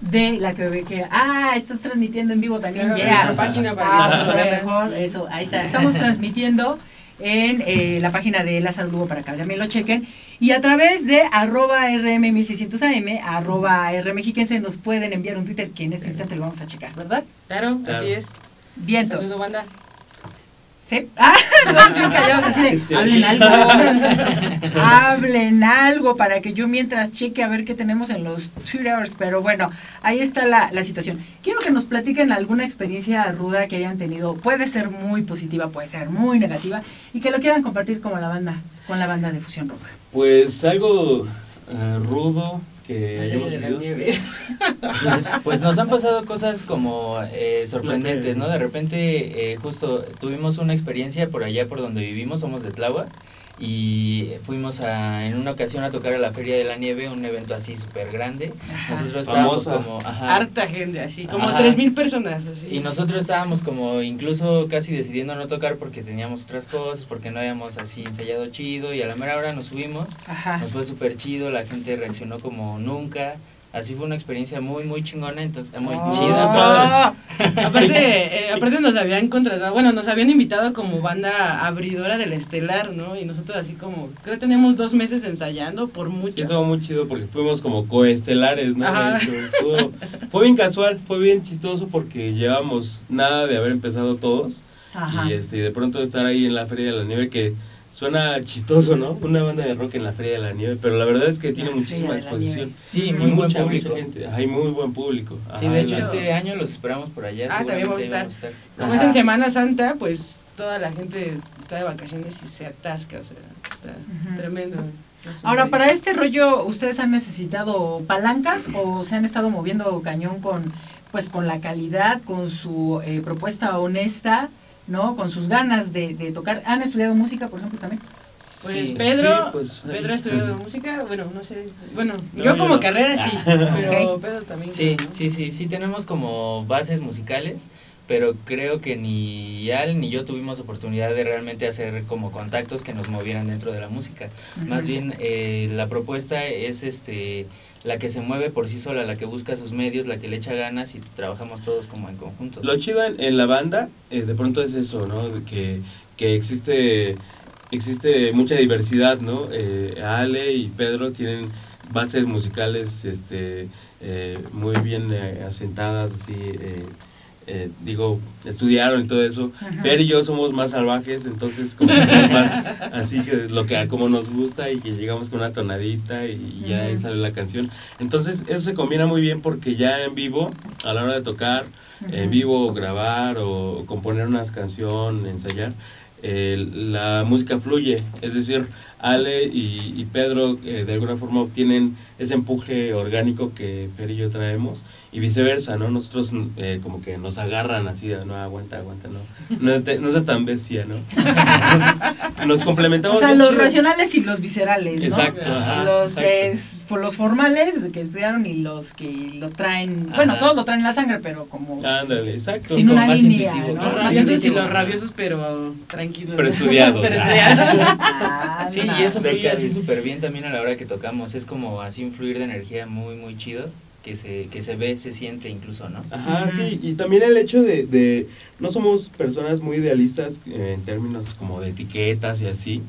[SPEAKER 1] de la que ve que ah estás transmitiendo en vivo también
[SPEAKER 2] Claro,
[SPEAKER 1] ya
[SPEAKER 2] nuestra página para
[SPEAKER 1] ah, pues, mejor eso ahí está estamos transmitiendo en eh, la página de Lázaro Lugo para que también lo chequen y a través de arroba rm1600am arroba rmexiquense nos pueden enviar un Twitter que en este instante lo vamos a checar ¿verdad?
[SPEAKER 2] Claro,
[SPEAKER 4] Claro.
[SPEAKER 2] así es.
[SPEAKER 1] vientos
[SPEAKER 2] Saludo, banda.
[SPEAKER 1] Ah, hablen algo, hablen algo para que yo mientras cheque a ver qué tenemos en los Twitters, pero bueno, ahí está la, la situación. Quiero que nos platiquen alguna experiencia ruda que hayan tenido, puede ser muy positiva, puede ser muy negativa, y que lo quieran compartir con la banda, con la banda de Fusión Rock.
[SPEAKER 4] Pues algo eh, rudo que hayamos vivido.
[SPEAKER 2] nieve.
[SPEAKER 3] Pues nos han pasado cosas como eh, sorprendentes, ¿no? De repente, eh, justo tuvimos una experiencia por allá por donde vivimos, somos de Tláhuac, y fuimos a, en una ocasión a tocar a la Feria de la Nieve, un evento así súper grande. Nosotros estábamos
[SPEAKER 4] Famosa.
[SPEAKER 3] como... Ajá,
[SPEAKER 2] Harta gente, así, como
[SPEAKER 3] Ajá.
[SPEAKER 2] tres mil personas. Así.
[SPEAKER 3] Y nosotros estábamos como incluso casi decidiendo no tocar porque teníamos otras cosas, porque no habíamos así ensayado chido y a la mera hora nos subimos,
[SPEAKER 1] Ajá.
[SPEAKER 3] nos fue súper chido, la gente reaccionó como nunca, así fue una experiencia muy muy chingona, entonces muy
[SPEAKER 1] Oh.
[SPEAKER 3] chida,
[SPEAKER 2] aparte, eh, aparte nos habían contratado, bueno, nos habían invitado como banda abridora del Estelar, ¿no? Y nosotros así como, creo que tenemos dos meses ensayando por mucho.
[SPEAKER 4] Y estuvo muy chido porque fuimos como coestelares, ¿no?
[SPEAKER 2] Ajá.
[SPEAKER 4] De hecho, estuvo- fue bien casual, fue bien chistoso porque llevamos nada de haber empezado todos.
[SPEAKER 1] Ajá.
[SPEAKER 4] Y este, de pronto estar ahí en la Feria de la Nieve que suena chistoso, ¿no? Una banda de rock en la Feria de la Nieve, pero la verdad es que tiene
[SPEAKER 1] La
[SPEAKER 4] muchísima exposición.
[SPEAKER 3] Sí,
[SPEAKER 4] Y
[SPEAKER 3] muy buen
[SPEAKER 4] mucha,
[SPEAKER 3] público.
[SPEAKER 4] mucha gente. Hay muy buen público.
[SPEAKER 3] Sí, de hecho
[SPEAKER 4] la-
[SPEAKER 3] este año los esperamos por allá.
[SPEAKER 2] Ah, también vamos a estar. Como es en Semana Santa, pues toda la gente está de vacaciones y se atasca, o sea, está tremendo.
[SPEAKER 1] Ahora, para este rollo, ¿ustedes han necesitado palancas o se han estado moviendo cañón con, pues, con la calidad, con su eh, propuesta honesta, ¿no? Con sus ganas de, de tocar. ¿Han estudiado música, por ejemplo, también?
[SPEAKER 2] Pues
[SPEAKER 3] Sí,
[SPEAKER 2] Pedro,
[SPEAKER 4] sí, pues,
[SPEAKER 2] Pedro
[SPEAKER 4] ahí.
[SPEAKER 2] estudió música, bueno, no sé, bueno,
[SPEAKER 4] No,
[SPEAKER 2] yo
[SPEAKER 4] yo
[SPEAKER 2] como
[SPEAKER 4] no.
[SPEAKER 2] carrera sí,
[SPEAKER 4] Ah.
[SPEAKER 2] pero. Pedro también.
[SPEAKER 3] Sí,
[SPEAKER 2] ¿no?
[SPEAKER 3] sí, sí, sí tenemos como bases musicales, pero creo que ni Al ni yo tuvimos oportunidad de realmente hacer como contactos que nos movieran dentro de la música. Más bien eh, la propuesta es este la que se mueve por sí sola, la que busca sus medios, la que le echa ganas y trabajamos todos como en conjunto.
[SPEAKER 4] Lo chido en, en la banda, eh, de pronto es eso, ¿no? Que, que existe existe mucha diversidad, ¿no? Eh, Ale y Pedro tienen bases musicales este, eh, muy bien eh, asentadas, así, eh, digo, estudiaron y todo eso.
[SPEAKER 1] Ajá.
[SPEAKER 4] Fer y yo somos más salvajes, entonces como que somos más así que lo que como nos gusta y que llegamos con una tonadita y ya ahí sale la canción. Entonces eso se combina muy bien porque ya en vivo, a la hora de tocar, en vivo grabar o componer una canción, ensayar, eh, la música fluye, es decir, Ale y, y Pedro eh, de alguna forma obtienen ese empuje orgánico que Fer y yo traemos y viceversa, ¿no? Nosotros eh, como que nos agarran así, de, no, aguanta, aguanta, no, no, te- no sea tan bestia, ¿no? Nos, complementamos.
[SPEAKER 1] O sea, los
[SPEAKER 4] chido.
[SPEAKER 1] racionales y los viscerales, ¿no?
[SPEAKER 4] Exacto, ajá,
[SPEAKER 1] los que
[SPEAKER 4] exacto.
[SPEAKER 1] por los formales que estudiaron y los que lo traen, bueno, todos lo traen en la sangre, pero como
[SPEAKER 4] Ándale, exacto.
[SPEAKER 1] sin una
[SPEAKER 3] más
[SPEAKER 1] línea, ¿no?
[SPEAKER 3] ¿no?
[SPEAKER 2] Rabiosos y los rabiosos, pero tranquilos.
[SPEAKER 4] Pero estudiados.
[SPEAKER 2] pero estudiados.
[SPEAKER 1] Ah,
[SPEAKER 3] Sí, y eso fluye así súper bien también a la hora que tocamos. Es como así un fluir de energía muy, muy chido que se, que se ve, se siente incluso, ¿no?
[SPEAKER 4] Ajá, sí, y también el hecho de, de no somos personas muy idealistas en términos como de etiquetas y así.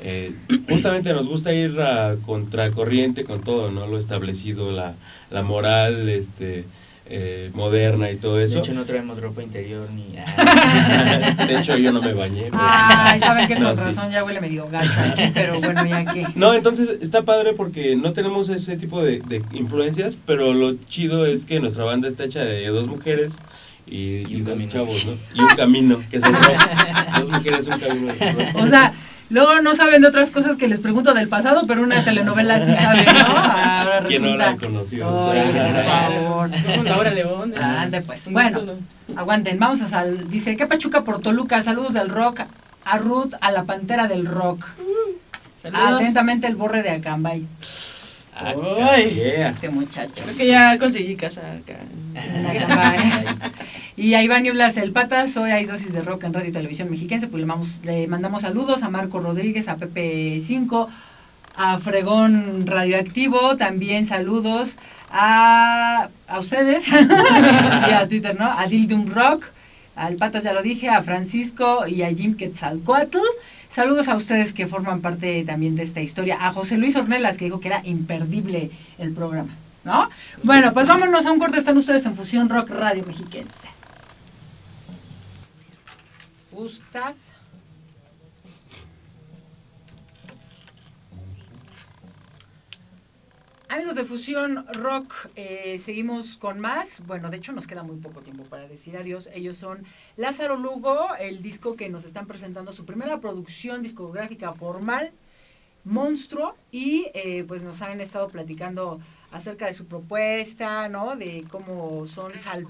[SPEAKER 4] Eh, justamente nos gusta ir a contracorriente con todo, ¿no? Lo establecido, la, la moral, este, eh, moderna y todo
[SPEAKER 3] De
[SPEAKER 4] eso.
[SPEAKER 3] hecho, no traemos ropa interior ni...
[SPEAKER 4] De hecho, yo no me bañé. pero-
[SPEAKER 1] Ay, saben que
[SPEAKER 4] No,
[SPEAKER 1] con
[SPEAKER 4] sí.
[SPEAKER 1] razón ya huele medio pero bueno, ya que.
[SPEAKER 4] No, entonces está padre porque no tenemos ese tipo de, de influencias, pero lo chido es que nuestra banda está hecha de dos mujeres y,
[SPEAKER 3] Y
[SPEAKER 4] y
[SPEAKER 3] un
[SPEAKER 4] dos
[SPEAKER 3] camino.
[SPEAKER 4] chavos, ¿no? Y un camino, que es el rock. Dos mujeres, un camino.
[SPEAKER 1] O sea, luego no saben de otras cosas que les pregunto del pasado, pero una telenovela sí saben, ¿no? Ahora
[SPEAKER 4] ¿Quién no la conoció?
[SPEAKER 1] Oye, por favor.
[SPEAKER 2] Laura León.
[SPEAKER 1] Ande pues. Bueno, aguanten, vamos a sal. Dice, ¿qué pachuca por Toluca? Saludos del rock. A Ruth, a la pantera del rock.
[SPEAKER 2] Saludos.
[SPEAKER 1] Atentamente el borre de Acambay.
[SPEAKER 3] Ah,
[SPEAKER 2] Ay.
[SPEAKER 4] Yeah.
[SPEAKER 1] Este muchacho.
[SPEAKER 2] Creo que ya conseguí casa acá.
[SPEAKER 1] Y a Iván Blas el Patas, hoy hay dosis de rock en Radio y Televisión Mexiquense, pues le, mamos- le mandamos saludos a Marco Rodríguez, a Pepe 5, a Fregón Radioactivo, también saludos a, a ustedes y a Twitter, ¿no? A Dildum Rock, al Patas ya lo dije, a Francisco y a Jim Quetzalcoatl. Saludos a ustedes que forman parte también de esta historia. A José Luis Ornelas, que dijo que era imperdible el programa, ¿no? Bueno, pues vámonos a un corte. Están ustedes en Fusión Rock Radio Mexiquense. ¿Gustas? Amigos de Fusión Rock, eh, seguimos con más. Bueno, de hecho nos queda muy poco tiempo para decir adiós. Ellos son Lázaro Lugo, el disco que nos están presentando, su primera producción discográfica formal, Monstruo, y eh, pues nos han estado platicando acerca de su propuesta, ¿no? De cómo son sal-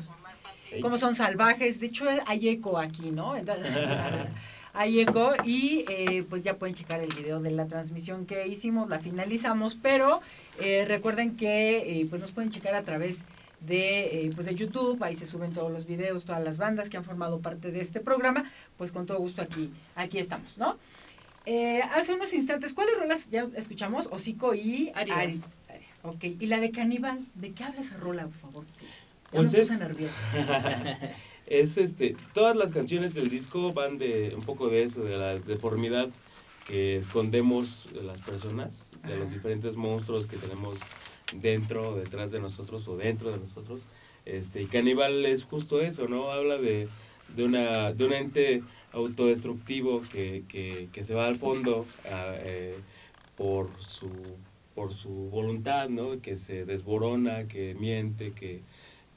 [SPEAKER 1] cómo son salvajes. De hecho, hay eco aquí, ¿no? Entonces, hay eco y eh, pues ya pueden checar el video de la transmisión que hicimos, la finalizamos, pero eh, recuerden que eh, pues nos pueden checar a través de, eh, pues de YouTube, ahí se suben todos los videos, todas las bandas que han formado parte de este programa, pues con todo gusto aquí, aquí estamos, ¿no? Eh, hace unos instantes, ¿cuáles rolas ya escuchamos? Hocico y. Ari-. Ok, y la de Caníbal, ¿de qué habla esa rola, por favor? Ya
[SPEAKER 4] Pues
[SPEAKER 1] me
[SPEAKER 4] es-
[SPEAKER 1] puse nerviosa.
[SPEAKER 4] es este, todas las canciones del disco van de un poco de eso, de la deformidad que escondemos de las personas, de los diferentes monstruos que tenemos dentro, detrás de nosotros o dentro de nosotros. Este, y Caníbal es justo eso, ¿no? Habla de, de una de un ente autodestructivo que, que, que se va al fondo a, eh, por su por su voluntad, ¿no? Que se desborona, que miente, que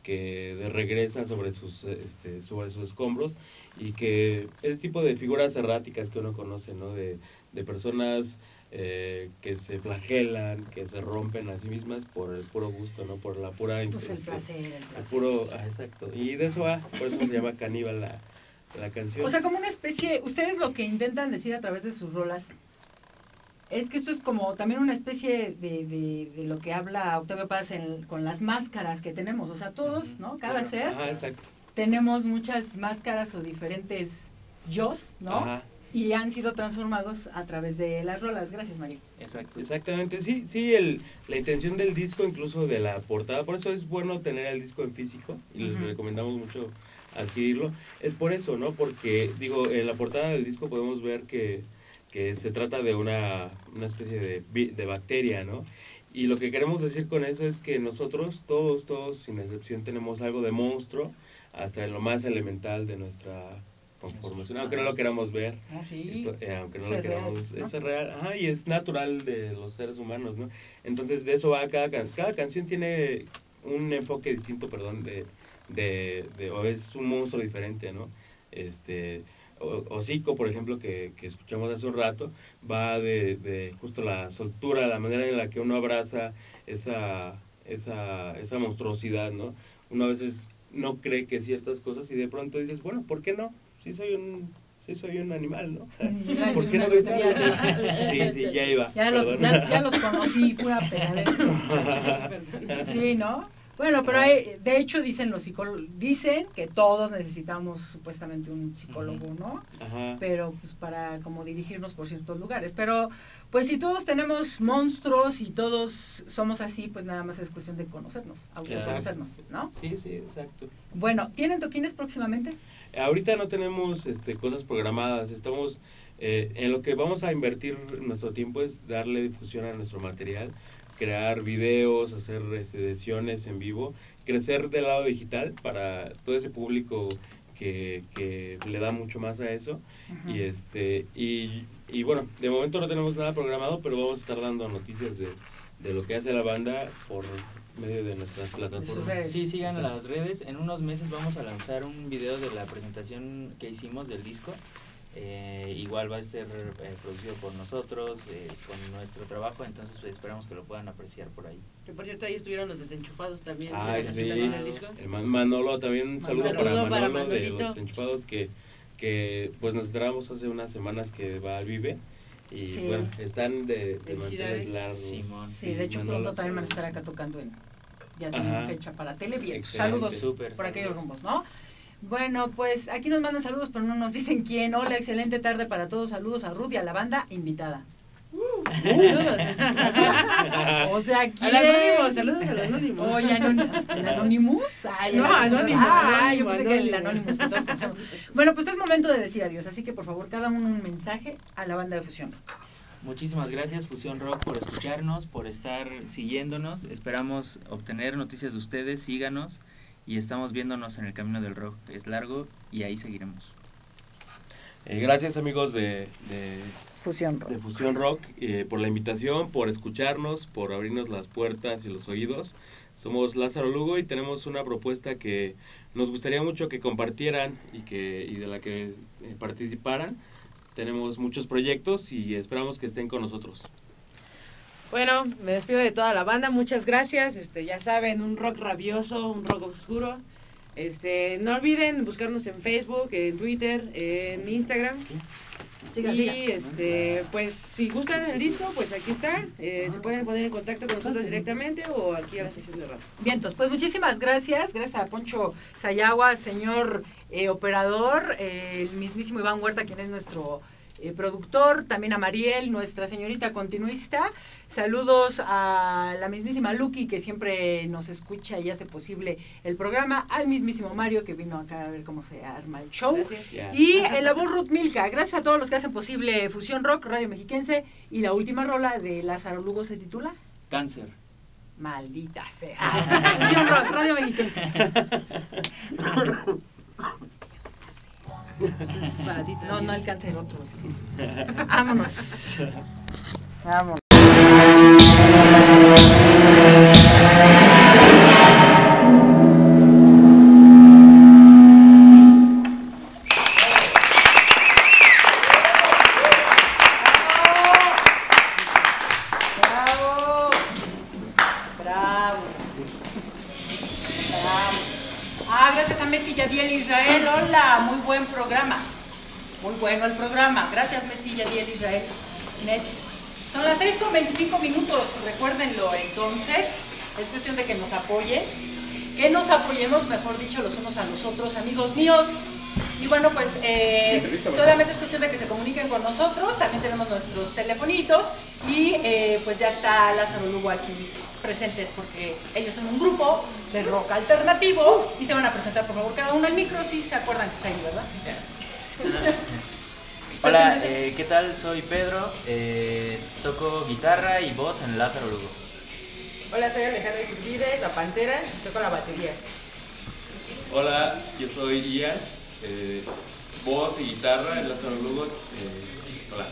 [SPEAKER 4] que de- regresa sobre sus este, sobre sus escombros y que ese tipo de figuras erráticas que uno conoce no de, de personas eh, que se flagelan que se rompen a sí mismas por el puro gusto no por la pura
[SPEAKER 1] Pues el
[SPEAKER 4] este,
[SPEAKER 1] placer, el
[SPEAKER 4] el
[SPEAKER 1] placer.
[SPEAKER 4] puro ah, exacto. Y de eso va por eso se llama caníbal la, la canción.
[SPEAKER 1] O sea, como una especie, ustedes lo que intentan decir a través de sus rolas es que esto es como también una especie de, de, de lo que habla Octavio Paz en- con las máscaras que tenemos. O sea, todos, ¿no? Cada
[SPEAKER 4] Claro.
[SPEAKER 1] ser
[SPEAKER 4] Ajá, exacto
[SPEAKER 1] tenemos muchas máscaras o diferentes yos, ¿no?
[SPEAKER 4] Ajá.
[SPEAKER 1] Y han sido transformados a través de las rolas. Gracias, María.
[SPEAKER 3] Exacto.
[SPEAKER 4] Exactamente, sí, sí, el, la intención del disco, incluso de la portada, por eso es bueno tener el disco en físico y les recomendamos mucho adquirirlo. Es por eso, ¿no? Porque, digo, en la portada del disco podemos ver que, que se trata de una, una especie de, de bacteria, ¿no? Y lo que queremos decir con eso es que nosotros, todos, todos, sin excepción, tenemos algo de monstruo, hasta en lo más elemental de nuestra conformación, aunque no lo queramos ver.
[SPEAKER 1] Ah, sí.
[SPEAKER 4] Eh, aunque no lo
[SPEAKER 1] real,
[SPEAKER 4] queramos,
[SPEAKER 1] ¿no?
[SPEAKER 4] es real, ajá, y es natural de los seres humanos, ¿no? Entonces de eso va cada canción, cada canción tiene un enfoque distinto, perdón, de, de, de- o es un monstruo diferente, ¿no? Este, Hocico, por ejemplo, que, que escuchamos hace un rato, va de, de justo la soltura, la manera en la que uno abraza esa, esa, esa monstruosidad, ¿no? Uno a veces no cree que ciertas cosas y de pronto dices, bueno, ¿por qué no? Sí soy un, sí soy un animal, ¿no? ¿Por qué no Sí, sí, ya iba.
[SPEAKER 1] Ya los, ya los conocí, pura pegadera. Sí, ¿no? Bueno, pero hay, de hecho dicen los psicólogos, dicen que todos necesitamos supuestamente un psicólogo, ¿no?
[SPEAKER 4] Ajá.
[SPEAKER 1] Pero pues para como dirigirnos por ciertos lugares. Pero pues si todos tenemos monstruos y todos somos así, pues nada más es cuestión de conocernos, autoconocernos, ¿no?
[SPEAKER 4] Sí, sí, exacto.
[SPEAKER 1] Bueno, ¿tienen toquines próximamente?
[SPEAKER 4] Ahorita no tenemos este, cosas programadas, estamos eh, en lo que vamos a invertir nuestro tiempo es darle difusión a nuestro material, crear videos, hacer este, sesiones en vivo, crecer del lado digital para todo ese público que, que le da mucho más a eso y este y, y bueno de momento no tenemos nada programado pero vamos a estar dando noticias de, de lo que hace la banda por medio de nuestras plataformas.
[SPEAKER 3] Sí, sigan
[SPEAKER 4] Exacto.
[SPEAKER 3] las redes. En unos meses vamos a lanzar un video de la presentación que hicimos del disco. Eh, igual va a estar eh, producido por nosotros, eh, con nuestro trabajo, entonces pues, esperamos que lo puedan apreciar por ahí.
[SPEAKER 2] Que por cierto, ahí estuvieron los desenchufados también.
[SPEAKER 4] Ah, sí.
[SPEAKER 2] el disco.
[SPEAKER 4] El Man- Manolo, también un saludo
[SPEAKER 1] Manolo.
[SPEAKER 4] para
[SPEAKER 2] Saludo para
[SPEAKER 4] Manolo de los enchufados que, que pues nos enteramos hace unas semanas que va al Vive y
[SPEAKER 1] Sí.
[SPEAKER 4] bueno, están de, de manteles largos.
[SPEAKER 3] Simón.
[SPEAKER 1] Sí, de hecho
[SPEAKER 4] Manolo,
[SPEAKER 1] pronto también van a estar acá tocando en... Ya tienen fecha para tele, bien.
[SPEAKER 4] Excelente.
[SPEAKER 1] Saludos por aquellos rumbos, ¿no? Bueno, pues aquí nos mandan saludos, pero no nos dicen quién. Hola, excelente tarde para todos. Saludos a Ruth y a la banda invitada.
[SPEAKER 2] Saludos.
[SPEAKER 1] o sea, ¿quién?
[SPEAKER 2] Al anónimo, saludos al anónimo.
[SPEAKER 1] Oye. ¿El Anonymous? Ay,
[SPEAKER 2] No,
[SPEAKER 1] el
[SPEAKER 2] Anónimo,
[SPEAKER 1] Ah, yo
[SPEAKER 2] Anónimo,
[SPEAKER 1] pensé que el
[SPEAKER 2] Anónimo.
[SPEAKER 1] Anonymous que todos conocemos. Bueno, pues es momento de decir adiós, así que por favor, cada uno un mensaje a la banda de fusión.
[SPEAKER 3] Muchísimas gracias Fusión Rock por escucharnos, por estar siguiéndonos. Esperamos obtener noticias de ustedes, síganos y estamos viéndonos en el camino del rock. Es largo y ahí seguiremos.
[SPEAKER 4] Eh, gracias amigos de, de,
[SPEAKER 1] Fusión
[SPEAKER 4] de Fusión Rock eh, por la invitación, por escucharnos, por abrirnos las puertas y los oídos. Somos Lázaro Lugo y tenemos una propuesta que nos gustaría mucho que compartieran y, que, y de la que eh, participaran. Tenemos muchos proyectos y esperamos que estén con nosotros.
[SPEAKER 2] Bueno, me despido de toda la banda, muchas gracias. Este, ya saben, un rock rabioso, un rock oscuro. Este, no olviden buscarnos en Facebook, en Twitter, en Instagram.
[SPEAKER 1] Siga,
[SPEAKER 2] y este, pues si gustan el disco, pues aquí está. Eh, se pueden poner en contacto con nosotros directamente o aquí a la sesión de radio.
[SPEAKER 1] Vientos, pues muchísimas gracias, gracias a Poncho Sayagua, señor eh, operador, eh, el mismísimo Iván Huerta, quien es nuestro eh, productor, también a Mariel, nuestra señorita continuista, saludos a la mismísima Lucky, que siempre nos escucha y hace posible el programa, al mismísimo Mario, que vino acá a ver cómo se arma el show,
[SPEAKER 2] Gracias.
[SPEAKER 4] Ya.
[SPEAKER 1] y en la voz Ruth Milka, gracias a todos los que hacen posible Fusión Rock, Radio Mexiquense, y la última rola de Lázaro Lugo se titula...
[SPEAKER 3] Cáncer.
[SPEAKER 1] Maldita sea. Fusión Rock, Radio Mexiquense. No, no alcanza el otro. Vámonos. Vámonos. Yadiel Israel. Hola, muy buen programa. Muy bueno el programa. Gracias, Messi Yadiel Israel. Net. Son las 6 con 25 minutos, recuérdenlo. Entonces, es cuestión de que nos apoyen. Que nos apoyemos, mejor dicho, los unos a los otros, amigos míos. Y bueno, pues eh, solamente es cuestión de que se comuniquen con nosotros. También tenemos nuestros telefonitos. Y eh, pues ya está Lázaro Lugo aquí presentes porque ellos son un grupo de rock alternativo y se van a presentar por favor cada uno al micro si se acuerdan que está ahí, ¿verdad?
[SPEAKER 3] Hola, eh, ¿qué tal? Soy Pedro, eh, toco guitarra y voz en Lázaro Lugo.
[SPEAKER 2] Hola, soy Alejandra Iturbide, la Pantera, y toco la batería.
[SPEAKER 4] Hola, yo soy Ian, eh, voz y guitarra en Lázaro Lugo, Hola.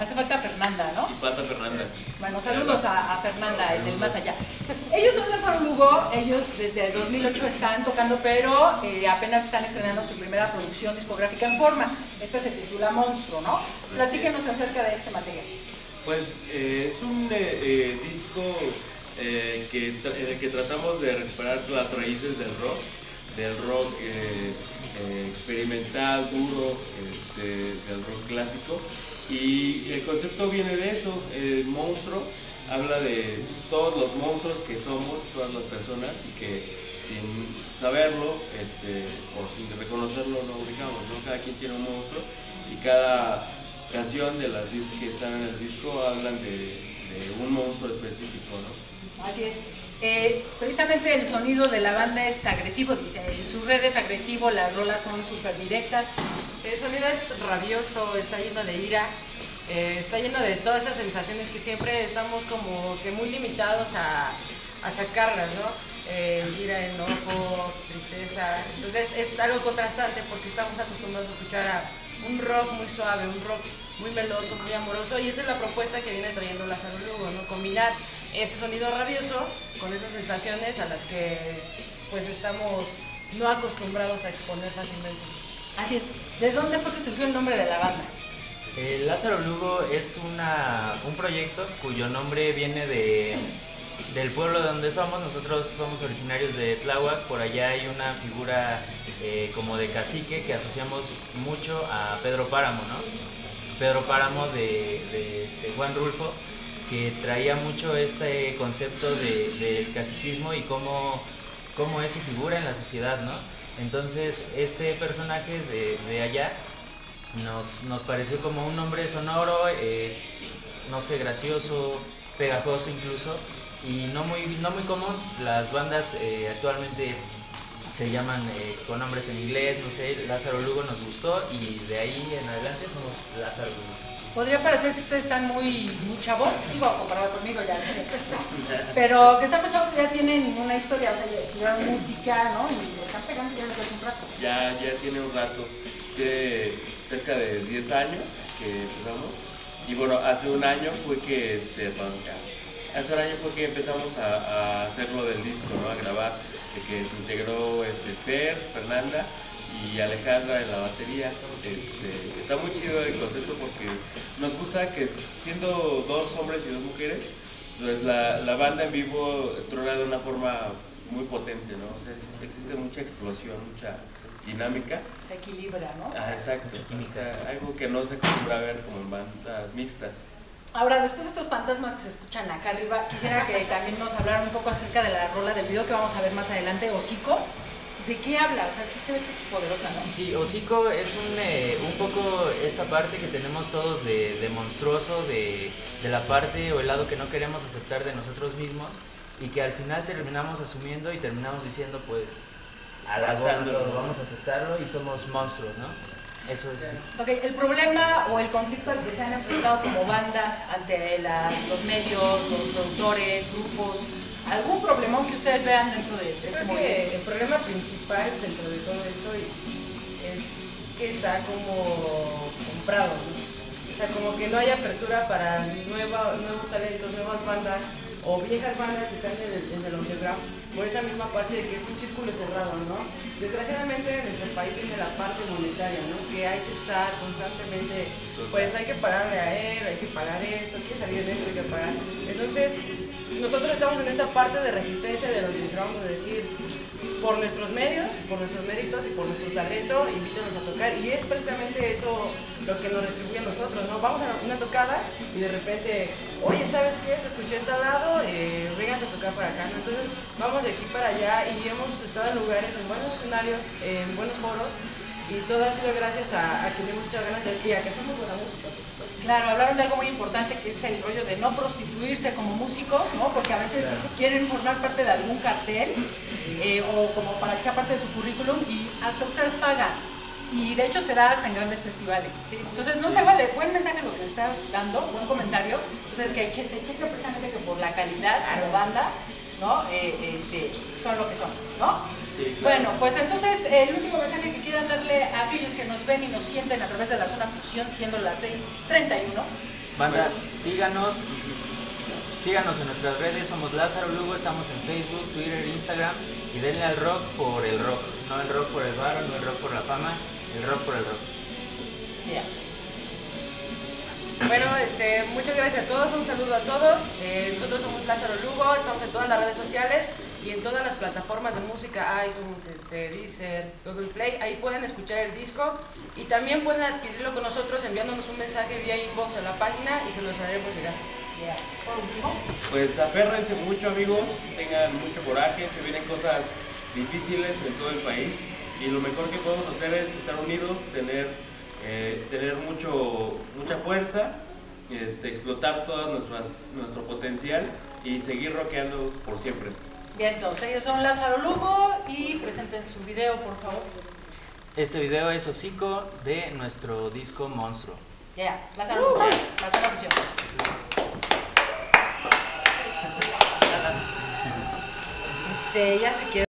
[SPEAKER 1] Hace falta Fernanda, ¿no?
[SPEAKER 4] Y Pata Fernanda.
[SPEAKER 1] Bueno, saludos a, a Fernanda, el más allá. Ellos son Lázaro Lugo, ellos desde 2008 están tocando, pero eh, apenas están estrenando su primera producción discográfica en forma. Esta se titula Monstruo, ¿no? Platíquenos acerca de este material.
[SPEAKER 4] Pues eh, es un eh, eh, disco eh, que, en el que tratamos de recuperar las raíces del rock, del rock experimental, duro, este, del rock clásico. Y el concepto viene de eso, el monstruo habla de todos los monstruos que somos, todas las personas, y que sin saberlo este, o sin reconocerlo lo ubicamos, ¿no? Cada quien tiene un monstruo y cada canción de las que están en el disco hablan de, de un monstruo específico, ¿no?
[SPEAKER 1] Así es. Eh, precisamente el sonido de la banda es agresivo, dice, en sus redes agresivo, las rolas son súper directas.
[SPEAKER 2] El sonido es rabioso, está lleno de ira, eh, está lleno de todas esas sensaciones que siempre estamos como que muy limitados a, a sacarlas, ¿no? Eh, ira, enojo, tristeza. Entonces es algo contrastante porque estamos acostumbrados a escuchar a un rock muy suave, un rock muy meloso, muy amoroso y esa es la propuesta que viene trayendo Lázaro Lugo, ¿no? Combinar ese sonido rabioso con esas sensaciones a las que pues estamos no acostumbrados a exponer fácilmente.
[SPEAKER 1] Así es. ¿De dónde fue que surgió el nombre de la banda?
[SPEAKER 3] El Lázaro Lugo es una, un proyecto cuyo nombre viene de, del pueblo de donde somos. Nosotros somos originarios de Tláhuac. Por allá hay una figura eh, como de cacique que asociamos mucho a Pedro Páramo, ¿no? Pedro Páramo de, de- de Juan Rulfo, que traía mucho este concepto de- del caciquismo y cómo, cómo es figura en la sociedad, ¿no? Entonces, este personaje de, allá nos, nos pareció como un nombre sonoro, eh, no sé, gracioso, pegajoso incluso, y no muy, no muy común. Las bandas eh, actualmente se llaman eh, con nombres en inglés, no sé, Lázaro Lugo nos gustó y de ahí en adelante somos Lázaro Lugo.
[SPEAKER 1] Podría parecer que ustedes están muy, muy chavos, digo, comparado conmigo ya, pero que están muy chavos que ya tienen una historia, o sea, ya estudiaron música, ¿no? Y están pegando ya desde hace un rato.
[SPEAKER 4] Ya, ya tiene un rato, tiene cerca de 10 años que empezamos. Y bueno, hace un año fue que este, ya. hace un año fue que empezamos a, a hacer lo del disco, ¿no? A grabar, de que se integró este, Fer, Fernanda y Alejandra en la batería. Este, está muy chido el concepto porque nos gusta que siendo dos hombres y dos mujeres, pues la, la banda en vivo trona de una forma muy potente, ¿no? O sea, ex- existe mucha explosión, mucha dinámica.
[SPEAKER 1] Se equilibra, ¿no?
[SPEAKER 4] Ah, exacto. O sea, algo que no se acostumbra a ver como en bandas mixtas.
[SPEAKER 1] Ahora, después de estos fantasmas que se escuchan acá arriba, quisiera que también nos hablaran un poco acerca de la rola del video que vamos a ver más adelante, Hocico. ¿De qué habla? O sea, sí se ve que es poderosa, ¿no?
[SPEAKER 3] Sí, hocico es un, eh, un poco esta parte que tenemos todos de, de monstruoso, de, de la parte o el lado que no queremos aceptar de nosotros mismos y que al final terminamos asumiendo y terminamos diciendo pues
[SPEAKER 4] Abrazándolo.
[SPEAKER 3] vamos a aceptarlo y somos monstruos, ¿no? Eso es.
[SPEAKER 1] Ok, el problema o el conflicto al que se han enfrentado como banda ante la- los medios, los productores, grupos, algún problemón que ustedes vean dentro de, este
[SPEAKER 2] Creo que el problema principal dentro de todo esto es que está como comprado, ¿no? O sea, como que no hay apertura para nueva, nuevos talentos, nuevas bandas o viejas bandas que están en el, en el underground por esa misma parte de que es un círculo cerrado, ¿no? Desgraciadamente en nuestro país tiene la parte monetaria, ¿no? Que hay que estar constantemente, pues hay que pagarle a él, hay que pagar esto, hay que salir de esto, hay que pagar. Entonces, nosotros estamos en esta parte de resistencia del underground, de decir, por nuestros medios, por nuestros méritos y por nuestro talento, invítanos a tocar. Y es precisamente eso lo que nos retribuye a nosotros, ¿no? Vamos a una tocada y de repente, oye, ¿sabes qué? Te escuché en tal lado, eh, vengas a tocar para acá, ¿no? Entonces, vamos de aquí para allá y hemos estado en lugares, en buenos escenarios, en buenos foros, y todo ha sido gracias a, a que tenemos muchas ganas de y a que hacemos buena música.
[SPEAKER 1] Claro, hablaron de algo muy importante que es el rollo de no prostituirse como músicos, ¿no? Porque a veces
[SPEAKER 3] Claro.
[SPEAKER 1] quieren formar parte de algún cartel eh, o como para que sea parte de su currículum y hasta ustedes pagan. Y de hecho se da hasta en grandes festivales. Entonces no se vale, buen mensaje lo que estás dando, buen comentario. Entonces que che- te cheque precisamente que por la calidad a la banda, ¿no? Eh, este, son lo que son, ¿no?
[SPEAKER 3] Sí, claro.
[SPEAKER 1] Bueno, pues entonces el último mensaje que quieran darle a aquellos que nos ven y nos sienten a través de la zona fusión, siendo las 6:31.
[SPEAKER 3] Banda, síganos, síganos en nuestras redes, somos Lázaro Lugo, estamos en Facebook, Twitter, Instagram y denle al rock por el rock, no el rock por el bar, no el rock por la fama, el rock por el rock.
[SPEAKER 1] Ya.
[SPEAKER 2] Bueno, este, muchas gracias a todos, un saludo a todos. Eh, nosotros somos Lázaro Lugo, estamos en todas las redes sociales y en todas las plataformas de música, iTunes, este, Deezer, Google Play. Ahí pueden escuchar el disco y también pueden adquirirlo con nosotros enviándonos un mensaje vía inbox a la página y se los haremos llegar.
[SPEAKER 1] Ya. Por último.
[SPEAKER 4] Pues aférrense mucho amigos, tengan mucho coraje, se vienen cosas difíciles en todo el país y lo mejor que podemos hacer es estar unidos, tener, eh, tener mucho, mucha fuerza, este, explotar todo nuestras, nuestro potencial y seguir rockeando por siempre.
[SPEAKER 1] Bien, entonces ellos son Lázaro Lugo y presenten su video, por favor.
[SPEAKER 3] Este video es hocico de nuestro disco Monstruo.
[SPEAKER 1] Ya, Lázaro Lugo, la zona fusión. Este, ya se quedó.